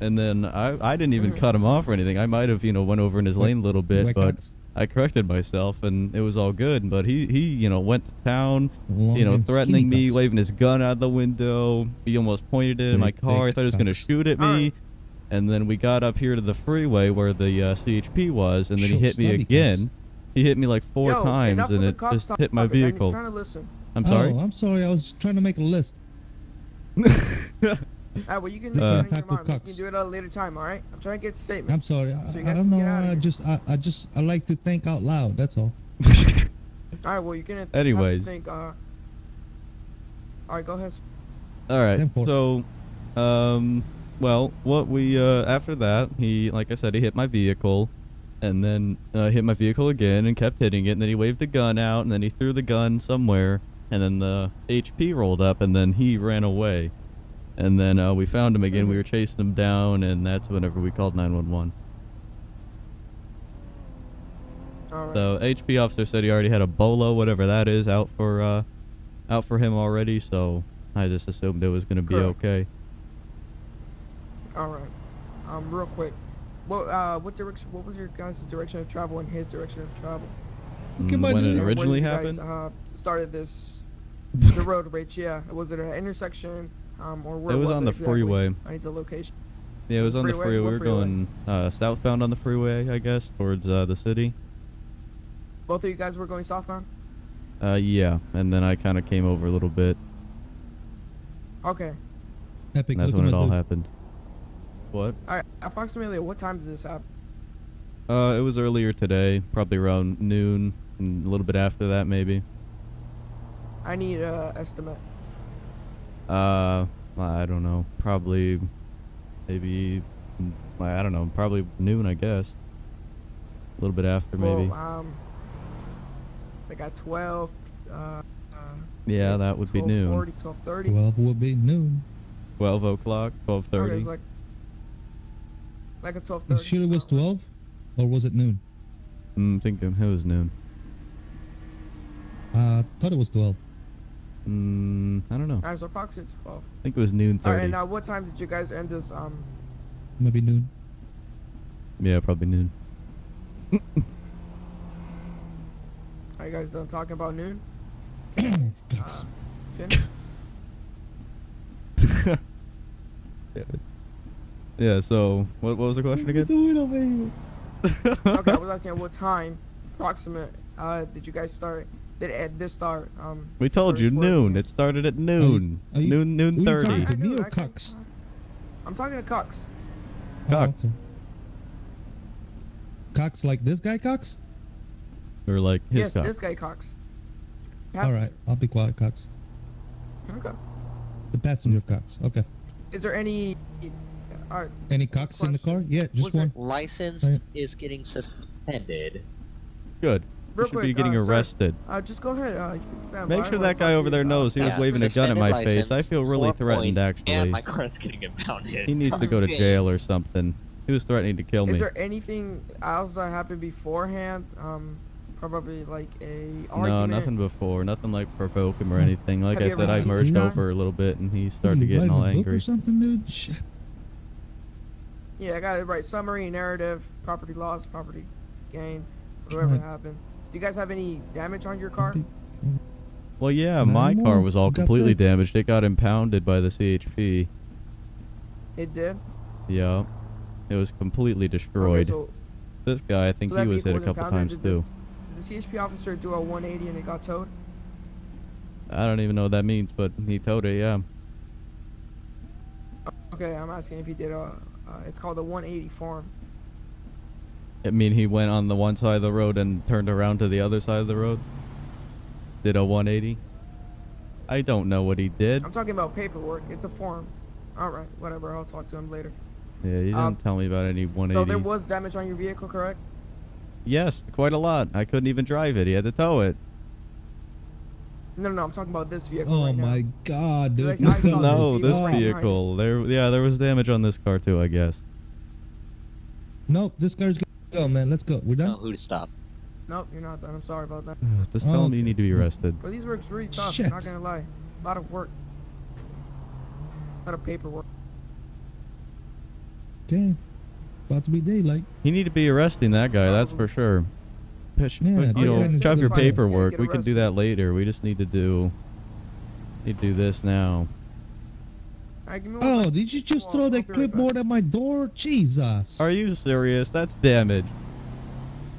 And then I I didn't even cut him off or anything. I might have you know went over in his lane a little bit, wait, but. Cox. I corrected myself and it was all good. But he, he you know, went to town, Long you know, threatening me, Cox. waving his gun out the window. He almost pointed it in my Big, car. I thought he was going to shoot at me. Alright. And then we got up here to the freeway where the uh, CHP was, and then he hit me again. Cox. He hit me like four Yo, times, and it just hit my topic. I'm vehicle. trying to listen. I'm sorry. Oh, I'm sorry. I was trying to make a list. Ah, well, you can, Uh, you can, you can do it at a later time, all right? I'm trying to get a statement. I'm sorry. I, So you I don't know. I just I, I just I like to think out loud. That's all. All right, well, you're gonna Anyways. think. Uh, all right, go ahead. All right. Ten four. So, um, well, what we uh after that, he like I said, he hit my vehicle, and then uh, hit my vehicle again and kept hitting it. And then he waved the gun out, and then he threw the gun somewhere, and then the HP rolled up, and then he ran away. And then uh, we found him again. We were chasing him down, and that's whenever we called 911. All right. The HP officer said he already had a bolo, whatever that is, out for uh, out for him already. So I just assumed it was gonna be Correct. okay. All right. Um, real quick. What uh, what direction? What was your guys' direction of travel and his direction of travel? Mm, when it And And originally when you happened. Guys, uh, started this the road rage. Yeah. Was it an intersection? Um, or where It was on the exactly? freeway. I need the location. Yeah, it was on the Freeway? freeway. We What were freeway? going uh, southbound on the freeway, I guess, towards uh, the city. Both of you guys were going southbound. Uh, yeah, and then I kind of came over a little bit. Okay. Epic. And that's when it all dude. happened. What? All right. Approximately, what time did this happen? Uh, it was earlier today, probably around noon, and a little bit after that, maybe. I need a estimate. Uh, I don't know. Probably, maybe, mm, I don't know. Probably noon, I guess. A little bit after, maybe. Well, um, like at 12. Uh, uh, yeah, that would be noon. 12:40, 12:30. 12 would be noon. 12 o'clock, Okay, 12:30. it's like like a You 12:30. sure it was 12? Or was it noon? I'm thinking it was noon. Uh, thought it was 12. Mm, I don't know. Alright, so approximately 12. I think it was noon 30. and now what time did you guys end this? Um, Maybe noon. yeah, probably noon. are you guys done talking about noon? Thanks. Finn? yeah, so, what, what was the question again? doing over here? okay, I was asking what time, approximate, uh, did you guys start? Did it this start? Um, We told you noon. It started at noon. are you- noon, noon were you 30. talking I to me knew, or I can- Cox? I'm talking to Cox. Cox. Oh, okay. Cox like this guy Cox? Or like his yes, cock. this guy Cox. Alright, I'll be quiet Cox. Okay. The passenger Cox. Okay. Is there any? Alright. Any Cox in the car? Yeah, just Was one. License Right. is getting suspended. Good. Real you should be getting uh, sir, arrested. Uh, just go ahead. Uh, stand Make by. sure that guy over you. there Uh, knows he was Yeah, waving a gun at my suspended face. I feel really threatened, points, actually. And my car's getting impounded. He needs to go to jail or something. He was threatening to kill me. Is there anything else that happened beforehand? Um, probably like a No, nothing before. Nothing like provoke him or Hmm. anything. Like Have I said, I merged over a little bit and he started you getting all angry. or something, dude? Shit. Yeah, I got it right. Summary, narrative, property loss, property gain, whatever happened. Do you guys have any damage on your car? Well, yeah, No my car was all completely damaged. It got impounded by the CHP. It did. Yeah. It was completely Okay, destroyed. so, This guy, I think so he was hit vehicle a couple times Did too. this- Did the CHP officer do a 180 and it got towed? I don't even know what that means, but he towed it, yeah. Okay, I'm asking if he did a. Uh, it's called a 180 form. I mean, he went on the one side of the road and turned around to the other side of the road. Did a 180. I don't know what he did. I'm talking about paperwork. It's a form. All right, whatever. I'll talk to him later. Yeah, he didn't Um, tell me about any 180. So there was damage on your vehicle, correct? Yes, quite a lot. I couldn't even drive it. He had to tow it. No, no, no. I'm talking about this vehicle Oh right now. my god, dude. Like, look I at saw no, this this right behind it. vehicle. There, yeah, there was damage on this car too, I guess. Nope, this car's good. Go, man. Let's go. We're Know done? who to stop. Nope, you're not done. I'm sorry about that. Just tell him you need to be arrested. But these work's really tough. Shit. Not gonna lie. A lot of work. A lot of paperwork. Okay. About to be daylight. You need to be arresting that guy. That's for sure. Push, Yeah, put- you yeah, know, it's shove your paperwork. We can do that later. We just need to do. Need to do this now. Alright, give me one Oh, sec. did you just Well, throw I'll that be right clipboard at my door? Jesus. Are you serious? That's damage.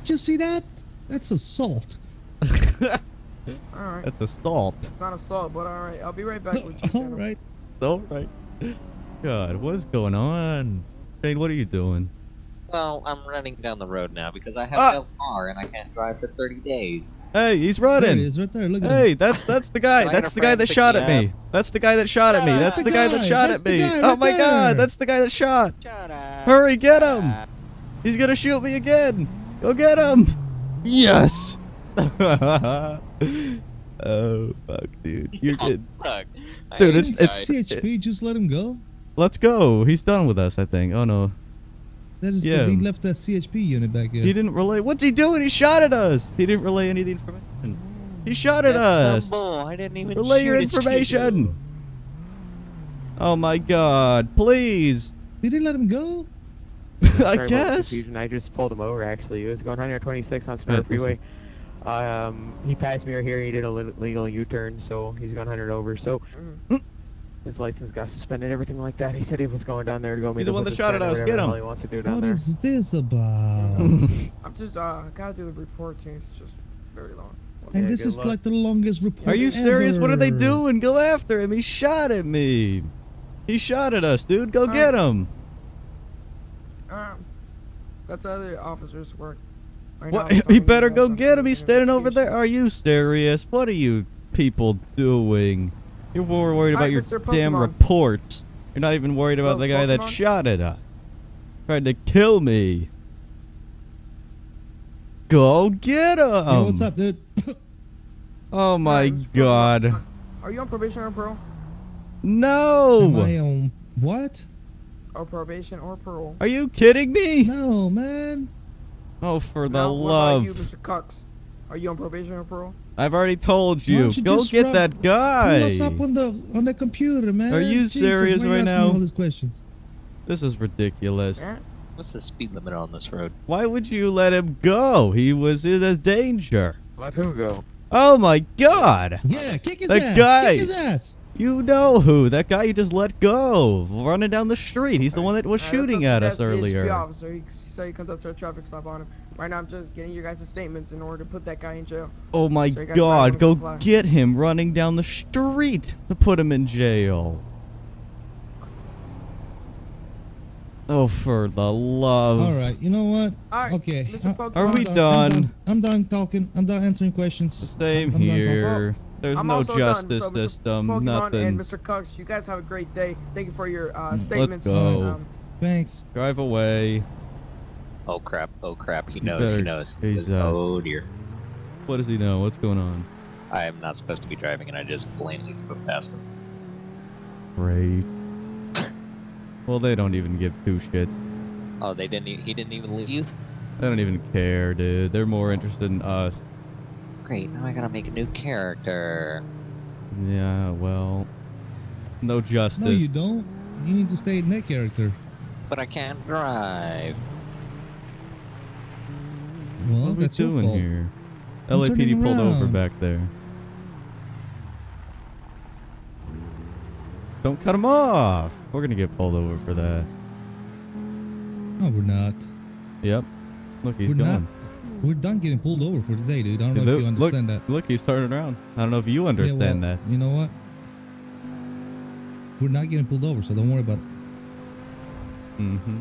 Did you see that? That's assault. Alright. That's assault. It's not assault, but alright. I'll be right back with you. All right. All right. God, what's going on? Shane, what are you doing? Well, I'm running down the road now because I have Ah! no car and I can't drive for 30 days. Hey, he's There running. he is, right there. Look at Hey, him. that's that's the guy. That's the guy that shot me at me. That's the guy that shot at me. Shut That's up. the guy that shot that's at me. Oh right my there. god, that's the guy that shot. Shut up. Hurry, get him. He's gonna shoot me again. Go get him. Yes. oh fuck, dude. You're Oh, good. fuck. Dude, it's- it's- guys. CHP, just let him go. Let's go. He's done with us, I think. Oh no. That is, Yeah. He left that CHP unit back here. He didn't relay. What's he doing? He shot at us. He didn't relay any of the information. He shot at That's us. some. I didn't even Relay your shoot at you. information. Oh my god, please. They didn't let him go? I Sorry about the guess. confusion. I just pulled him over. Actually, he was going 126 on Yeah, Senora listen. Freeway. Um, he passed me right here. He did a li- legal U-turn, so he's going 100 over. So Mhm. His license got suspended, everything like that. He said he was going down there to go meet He's the one that shot at us. Get him. He wants to do down What there. is this about? I'm just, uh, gotta do the report too. It's just very long. and this is luck. like the longest report Are you serious? What are they doing? Go after him. He shot at me. He shot at us, dude. Go Alright. get him. Um, That's how other officers work. Right What? I'm He better go get him. He's standing over there. Are you serious? What are you people doing? You're more worried about Alright, your Mr. damn Pokemon. reports. You're not even worried about Oh, the guy that shot at us. Tried to kill me. Go get him. Yo, what's up, dude? Oh my Alright, Mr. Pokemon, god. uh, Are you on probation or parole? No. Am I on what? Or probation or parole? Are you kidding me? No, man. Oh, for the Now, what love. about you, Mr. Cox? Are you on probation or parole? I've already told you. you Go get rub- that guy. Pull us up on the on the computer, man. Are you Jesus, serious right now? All these questions. This is ridiculous. Yeah. What's the speed limit on this road? Why would you let him go? He was in a danger. Let who go? Oh my god! Yeah, kick his The ass. guy. Kick his ass. You know who? That guy you just let go, running down the street. He's the one that was Alright, shooting at to us that CHP earlier. Officer. He, he said he to a traffic stop on him. Right now, I'm just getting your guys' statements in order to put that guy in jail. Oh my So you guys might god, go comply. get him running down the street to put him in jail. Oh, for the love. All right, you know what? Alright, Okay. Mr. Pokemon. Are I'm we I'm done? I'm done talking. I'm done answering questions. Same I'm done talking. here. There's I'm no justice done. So, system, Pokemon nothing. and Mr. Cox, you guys have a great day. Thank you for your uh, Let's statements. go. Um, Thanks. Drive away. Oh crap! Oh crap! He knows. better- He knows. he's, He uh, knows. oh dear! What does he know? What's going on? I am not supposed to be driving, and I just blatantly drove past him. Great. Well, they don't even give two shits. Oh, they didn't. E he didn't even leave. You. They don't even care, dude. They're more interested in us. Great. Now I gotta make a new character. Yeah, well, no justice. No, you don't. You need to stay in that character. But I can't drive. Well, what are we doing here? I'm LAPD pulled over back there. Don't cut him off. We're gonna get pulled over for that. No, we're not. Yep. Look, he's we're gone. not. We're done getting pulled over for today, dude. I don't know Look- if you understand look, that. Look, he's turning around. I don't know if you Yeah, understand well, that. You know what? We're not getting pulled over, so don't worry about it. Mm-hmm.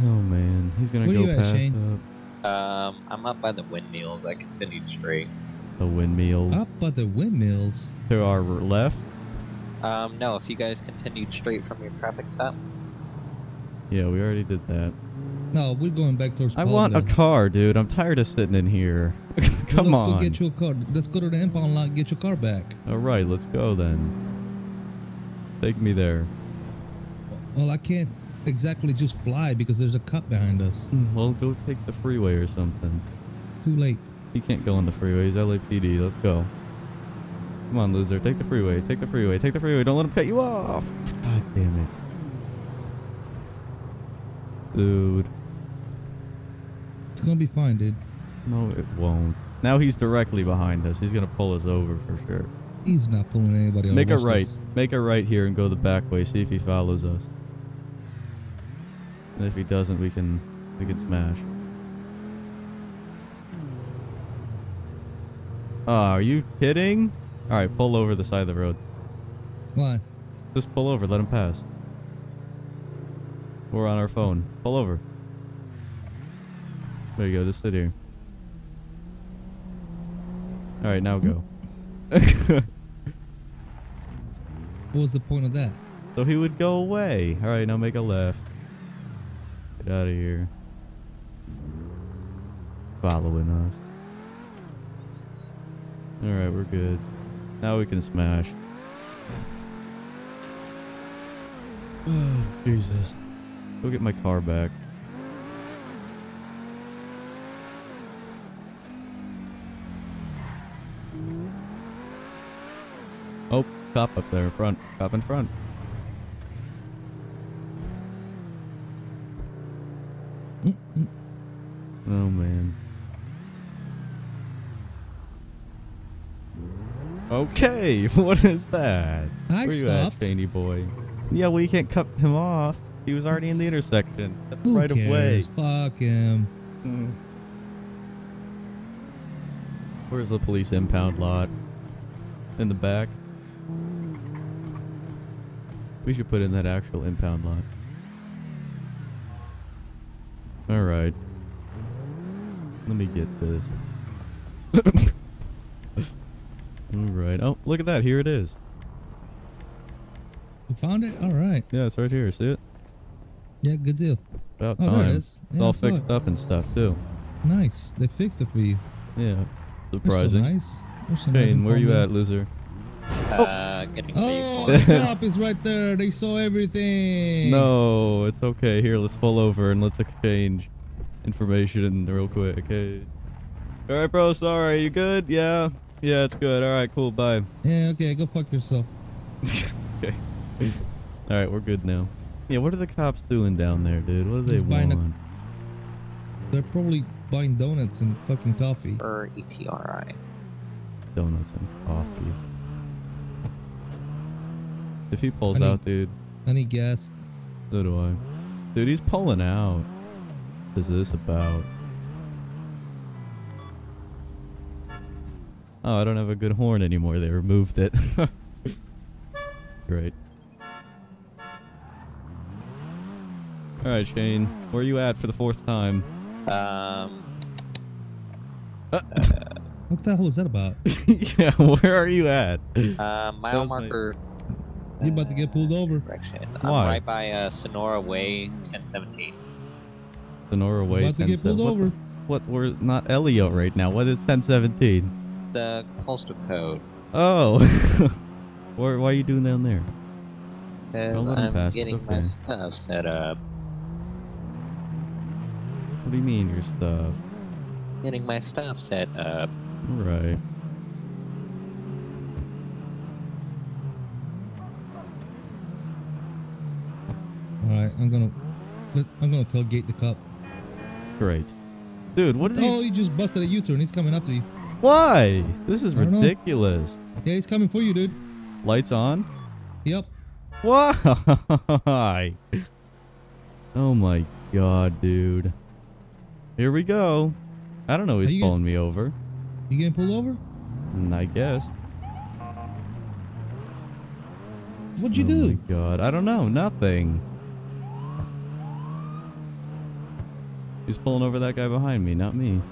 Oh man, he's gonna Where go you at, past up Um, I'm up by the windmills. I continued straight. the windmills Up by the windmills. to our left. Um, no, if you guys continued straight from your traffic stop. Yeah, we already did that. No, we're going back towards. I want a car, dude. I'm tired of sitting in here. Well, Come let's on. go get you a car. Let's go to the impound lot. and Get your car back. All right, let's go then. Take me there. Well, I can't exactly just fly because there's a cop behind us. Hmm, well, go take the freeway or something. Too late. He can't go on the freeway. He's LAPD. Let's go. Come on, loser. Take the freeway. Take the freeway. Take the freeway. Don't let him cut you off. God damn it. Dude. It's gonna be fine, dude. No, it won't. Now he's directly behind us. He's gonna pull us over for sure. He's not pulling anybody. over. Make a right. this. Make a right here and go the back way. See if he follows us. And if he doesn't, we can we can smash. Oh, are you kidding? All right, pull over the side of the road. Why? Just pull over. Let him pass. We're on our phone. Pull over. There you go. Just sit here. All right, now go. What was the point of that? So he would go away. All right, now make a left. Out of here. Following us. All right, we're good. Now we can smash. Oh, Jesus. Go get my car back. Oh, cop up there in front. Cop in front. Oh man. Okay, what is that? I Where you at, stopped. Boy? Yeah, well you can't cut him off. He was already in the intersection. That's Who right cares? of way. Fuck him. Mm. Where's the police impound lot? In the back? We should put in that actual impound lot. All right. Let me get this. All right. Oh, look at that. Here it is. You found it? All right. Yeah, it's right here. See it? Yeah, good deal. About Oh, time. there it is. It's all fixed it. up and stuff too. Nice. They fixed it for you. Yeah. Surprising. So nice. You're so nice Shane, and where you at, loser? Uh, getting Oh, the cop is right there. They saw everything. No, it's okay. Here, let's pull over and let's exchange information real quick. Okay. All right, bro. Sorry. You good? Yeah. Yeah, it's good. All right. Cool. Bye. Yeah, okay, go fuck yourself. okay. All right, we're good now. Yeah. What are the cops doing down there, dude? What do they He's buying a- want? They're probably buying donuts and fucking coffee. for E ETRI. Donuts and coffee. If he pulls need- out, dude, I need gas. so do I. Dude, he's pulling out. What is this about? Oh, I don't have a good horn anymore. They removed it. Great. All right, Shane, where are you at for the fourth time? Um, What the hell is that about? yeah, where are you at? uh, mile was my- marker. You about to get pulled over? Direction. Why? I'm right by uh, Senora Way, 1017. Senora Way. about to get pulled what over. What? We're not Elio right now. What is 1017? The postal code. Oh. why, why are you doing down there? Because Don't let him I'm pass, it's getting my stuff set up. What do you mean your stuff? Getting my stuff set up. Right. All right, I'm gonna, let, I'm gonna tailgate the cop. Great. Dude, what is he? Oh, he? just busted a U-turn. He's coming after you. Why? This is don't know. ridiculous. Yeah, he's coming for you, dude. Lights on? Yep. Why? Oh my god, dude. Here we go. I don't know you- pulling me over. You getting pulled over? Mm, I guess. What'd you oh do? my god. I don't know. Nothing. He's pulling over that guy behind me, not me.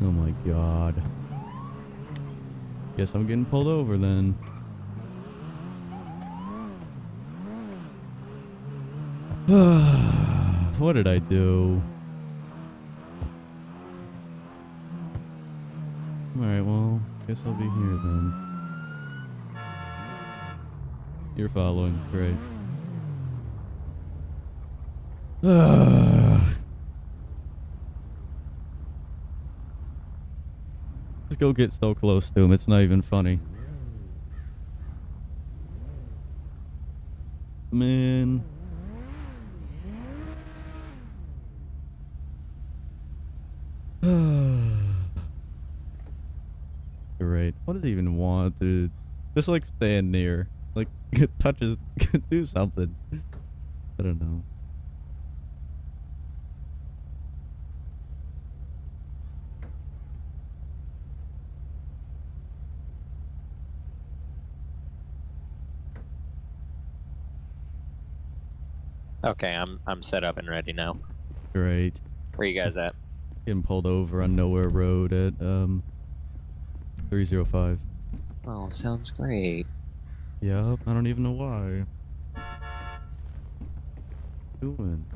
Oh my god. Guess I'm getting pulled over then. what did I do? Alright, well, guess I'll be here then. You're following, great. Let's go get so close to him, it's not even funny. Man. Great. What does he even want, dude? Just like stand near. Like touch his do something. I don't know. Okay, I'm I'm set up and ready now. Great. Where you guys at? Getting pulled over on Nowhere Road at um 305. Oh, sounds great. Yup, I don't even know why. Doing.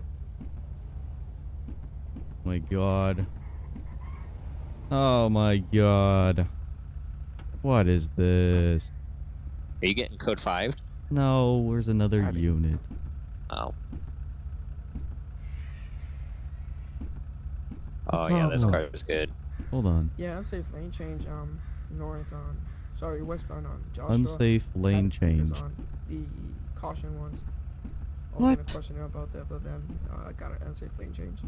My god. Oh my god. What is this? Are you getting code five? No, where's another Howdy. unit? Oh. Oh yeah, this problem? car was good. Hold on. Yeah, unsafe lane change. Um, north on. Sorry, westbound on Joshua. Unsafe lane change. On the caution ones. I was What? gonna question him about that, but then uh, I got an unsafe lane change.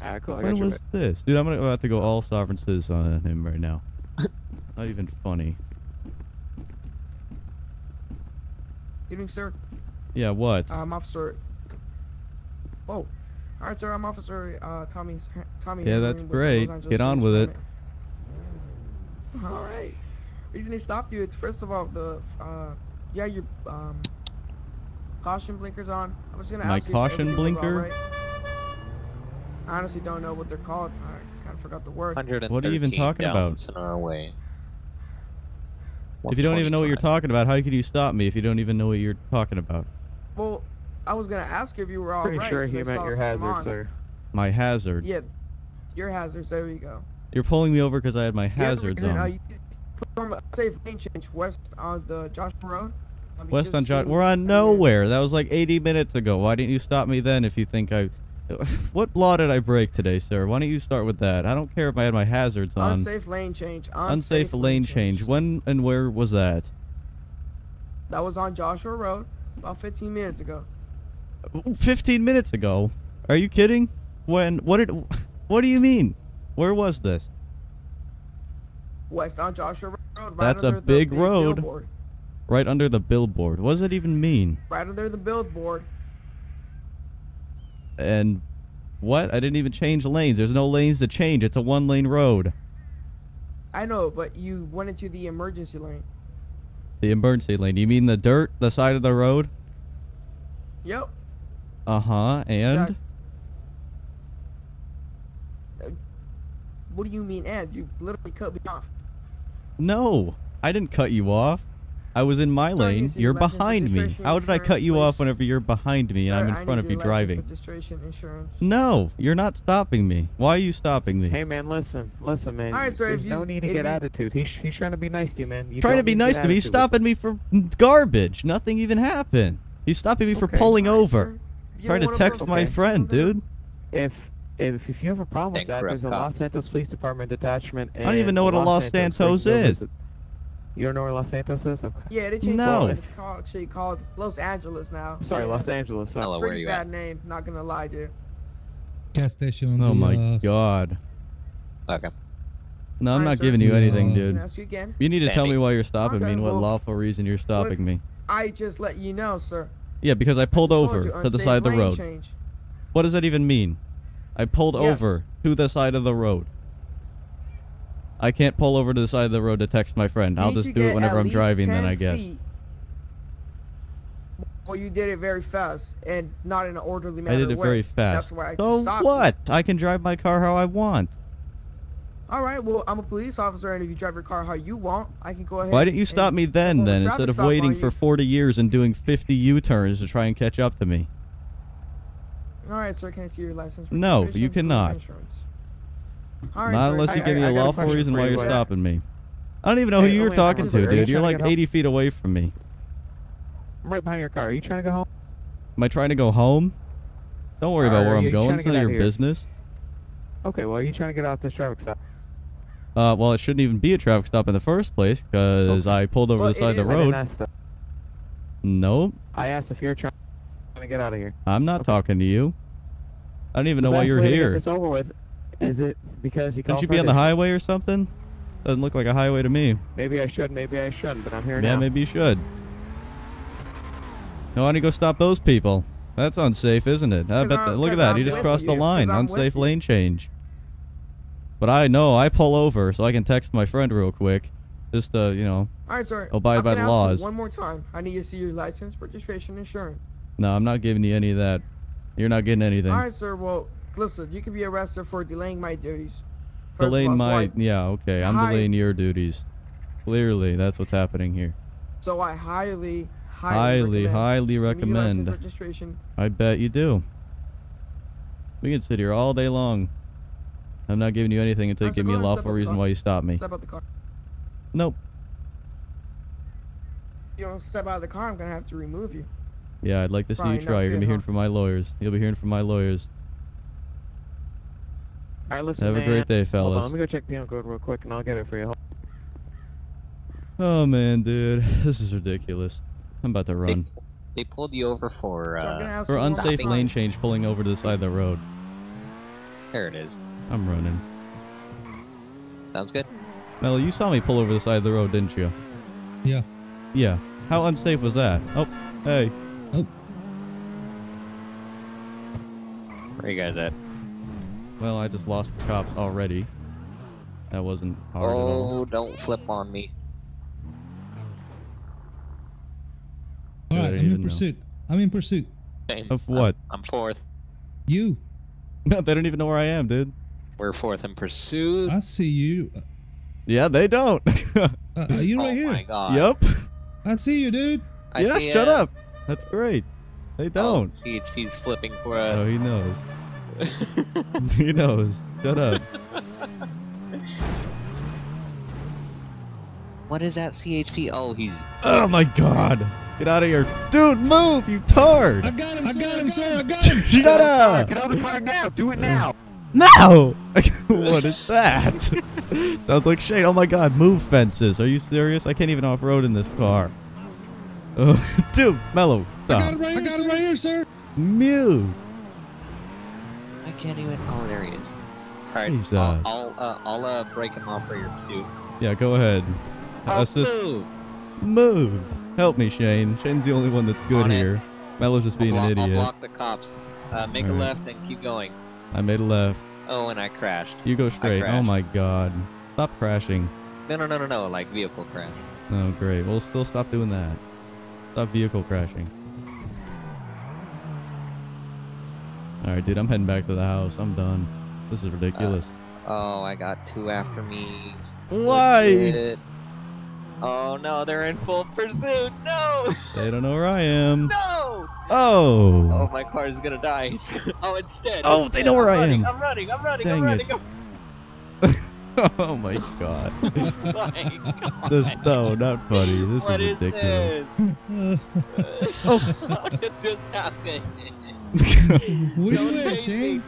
Alright, cool. I When got you. was this? Dude, I'm gonna about to go all sovereign citizen on him right now. Not even funny. Evening, sir. Yeah, what? I'm officer. Oh, all right, sir. I'm officer uh, Tommy's Tommy. Yeah, Henry that's great. Get on with it. Department. All right. reason they stopped you, it's first of all the uh, yeah your um caution blinkers on. I was gonna My ask you if caution everything blinker? right. I honestly don't know what they're called. I kind of forgot the word. 113 What are you even talking about? gallons in our way. If you don't even know what you're talking about, how can you stop me if you don't even know what you're talking about? Well, I was gonna ask you if you were all Pretty right. sure 'cause he I meant saw your it hazard, on. sir. My hazard. Yeah, your hazards. There you go. You're pulling me over because I had my hazards reason, uh, on. you could perform a safe lane change west on the Joshua Road. West on so- We're on nowhere. That was like 80 minutes ago. Why didn't you stop me then? If you think I, what law did I break today, sir? Why don't you start with that? I don't care if I had my hazards on. Unsafe lane change. Unsafe lane change. When and where was that? That was on Joshua Road about 15 minutes ago. 15 minutes ago. Are you kidding? When? What did? What do you mean? Where was this? West on Joshua Road. Right That's a the big road. Billboard. Right under the billboard. What does it even mean? Right under the billboard. And what? I didn't even change lanes. There's no lanes to change. It's a one lane road. I know, but you went into the emergency lane. The emergency lane. You mean the dirt, the side of the road? Yep. Uh huh. And Exact- Uh, What do you mean, and you literally cut me off? no, I didn't cut you off. I was in my Sir, lane. using You're behind me. How did I cut insurance, you off whenever you're behind me and Sir, I'm in I front of you driving? No, you're not stopping me. Why are you stopping me? Hey man, listen, listen man. Alright, sir, There's if no need to get you- attitude. He's he's trying to be nice to you, man. You trying to be nice to me. He's stopping me for garbage. Nothing even happened. He's stopping me for pulling Alright, over. Trying to text work my Okay. friend, dude. If if if you have a problem with that, there's a Los. Santos Police Department detachment. I don't even know what a Los where you Santos can is. You don't know where Los Santos is? Okay. Yeah, they changed No. it. It's called, actually called Los Angeles now. Sorry, Los Angeles. Sorry. Hello, where Pretty you bad at? name, not gonna lie, dude. Gas station Oh the, my uh, god. Okay. No, I'm Alright, not sir, giving you anything, uh, dude. Ask you again. You need to tell me why you're stopping me Okay, and what well, lawful reason you're stopping me. I just let you know, sir. Yeah, because I pulled Told over you, to the side of the road. Change. What does that even mean? I pulled Yes. over to the side of the road. I can't pull over to the side of the road to text my friend. I'll just do it whenever I'm driving, then I guess. feet. Well, you did it very fast and not in an orderly manner. I did it way. very fast. That's why I so stopped you. what? I can drive my car how I want. All right. Well, I'm a police officer, and if you drive your car how you want, I can go ahead. Why didn't you stop me then, then, instead of waiting for 40 years and doing 50 U-turns to try and catch up to me? All right, sir. Can I see your license? No, you registration, proof of cannot. insurance? All right, Not sir. unless you I- give me I a a lawful reason why you, you're Wes. stopping me. I don't even know who you're talking to, are you dude. You're like to get help? 80 feet away from me. I'm right behind your car. Are you trying to go home? Am I trying to go home? Don't worry about where I'm going. It's to none of your here? business. Okay, well, are you trying to get off this traffic stop? Uh, well, it shouldn't even be a traffic stop in the first place because Okay. I pulled over Well, the side of the is- I didn't road. ask that. Nope, I asked if you're trying to get out of here. I'm not Okay. talking to you. I don't even The know why you're way to get here. It's over with. Is it because you Shouldn't called you be on the highway or something? Doesn't look like a highway to me. Maybe I should, maybe I shouldn't, but I'm here Yeah, now. maybe you should. No, I need to go stop those people. That's unsafe, isn't it? I 'Cause bet. I'm- that- look at that. I'm He just with crossed the line. I'm Unsafe you. lane change. But I know I pull over so I can text my friend real quick. Just uh, you know. All right, sir. Abide I'm by the ask you laws. One more time. I need to see your license, registration, insurance. No, I'm not giving you any of that. You're not getting anything. All right, sir. Well, listen. You can be arrested for delaying my duties. First delaying my yeah okay i'm Hi- delaying your duties clearly that's what's happening here So I highly, highly, Highly, recommend. highly Just give me your license, recommend. registration. i bet you do we can sit here all day long i'm not giving you anything until you give me a lawful step up the reason why you stop me Step out the car. nope You don't step out of the car. I'm gonna have to remove you. Yeah i'd like to see Probably you not try. You're gonna be hearing huh? from my lawyers. You'll be hearing from my lawyers. All right, listen, have a great day Hold on, fellas. let me go check penal code real quick, and I'll get it for you. Oh man dude. This is ridiculous. I'm about to run. They pulled you over for So I'm gonna uh, ask for you one more unsafe time. lane change pulling over to the side of the road. There it is. i'm running. Sounds good. Mel, you saw me pull over the side of the road didn't you? Yeah. yeah. How unsafe was that? Oh hey Where you guys at? Well, I just lost the cops already. That wasn't hard oh, at all. Oh, don't flip on me. Alright, I'm in pursuit. Know. I'm in pursuit. Same. Of what? I'm, fourth. You. No, they don't even know where I am, dude. We're fourth in pursuit. I see you. Yeah, they don't. uh, you right oh here? Oh my god. Yep. I see you, dude. I yeah, shut it. up. That's great. They Oh, don't. CHP's flipping for us. Oh, he knows. he knows. Shut up. what is that CHP? Oh, he's. Oh my god. Get out of here. Dude, move, you tard. I got him. I got him, sir. I got him. Shut up. Get out of the car now! Do it now! No! what is that? Sounds like shade. Oh my god, move fences. Are you serious? I can't even off road in this car. Oh, dude, Mellow, I got it right, I got him right here, sir. Mute. I can't even. Oh, there he is. All right, Jesus. I'll I'll, uh, I'll uh, break him off for your pursuit. Yeah, go ahead. I'll Assist. move. Move. Help me, Shane. Shane's the only one that's good On it. here. Mellow's just being I'll, an block, I'll idiot. block the cops. Uh, make a All right. left and keep going. I made a left. Oh, and I crashed. You go straight. Oh my god. Stop crashing. No, no, no, no, no. Like vehicle crash. Oh, great. We'll still stop doing that. Stop vehicle crashing. Alright, dude, I'm heading back to the house. I'm done. This is ridiculous. Uh, oh, I got two after me. Why? Oh no, they're in full pursuit. No, They don't know where I am. no. Oh. Oh, my car is gonna die. oh, it's dead. Oh, It's they dead. know where I'm I running, am. I'm running. I'm running. Dang I'm it. running. oh my god. Oh my god. This no, not funny. This What is is ridiculous. this? Oh. How did this happen? Where Don't you at, take Shane?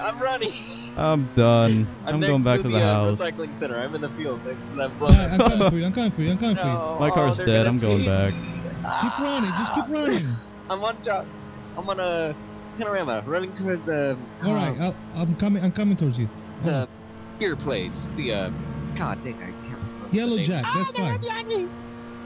I'm running. I'm done. I'm, I'm going back to the uh, house. recycling center. I'm in the field next to that All I'm coming for you. I'm coming for you. I'm coming for you. My car's oh, dead. I'm going take back. me. Keep running. Just keep running. I'm on job. I'm on a panorama, running towards uh, All right, I'll, I'm coming. I'm coming towards you. Hold the on. beer place. The uh, God dang, I can't remember. the Yellow name. Jack. Ah, That's they're fine. behind.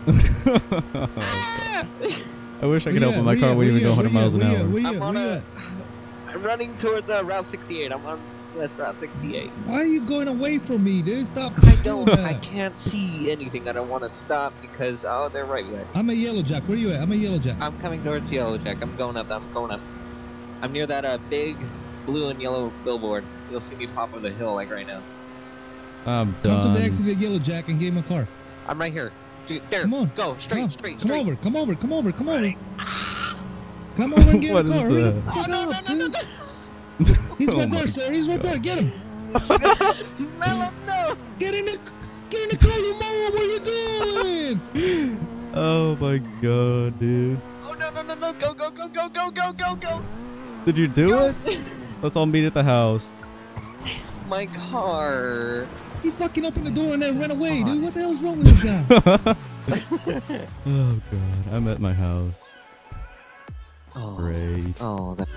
Oh, God. Ah! I wish I could you open my car you wouldn't even go 100 you miles an Where hour. Where I'm at? on Where you a. at? I'm running towards uh, Route 68. I'm on West Route 68. Why are you going away from me, dude? Stop. I don't. that. I can't see anything. I don't want to stop because oh, they're right behind. me. I'm a yellow jack. Where are you at? I'm a yellow jack. I'm coming towards Yellow Jack. I'm going up. I'm going up. I'm near that uh, big blue and yellow billboard. You'll see me pop over the hill like right now. I'm Come to done. the exit of yellow jack and get in my car. I'm right here. Dude, there. Come on. Go straight, come, straight, come straight. over. Come over. Come over. Come over. Come over and get What in the car. Hurry that? Oh, no, no, no, no, no. He's Oh right my there, sir. He's right God. there. Get him. Melon, no. Get in the. Get in the car, you moron. Where you going? Oh my god, dude. Oh, no, no, no, no. Go, go, go, go, go, go, go, go. Did you do it? Let's all meet at the house. My car. He fucking opened the door and then ran away, uh-huh. dude. What the hell's wrong with this guy? oh god, I'm at my house. Oh, Great. oh, that.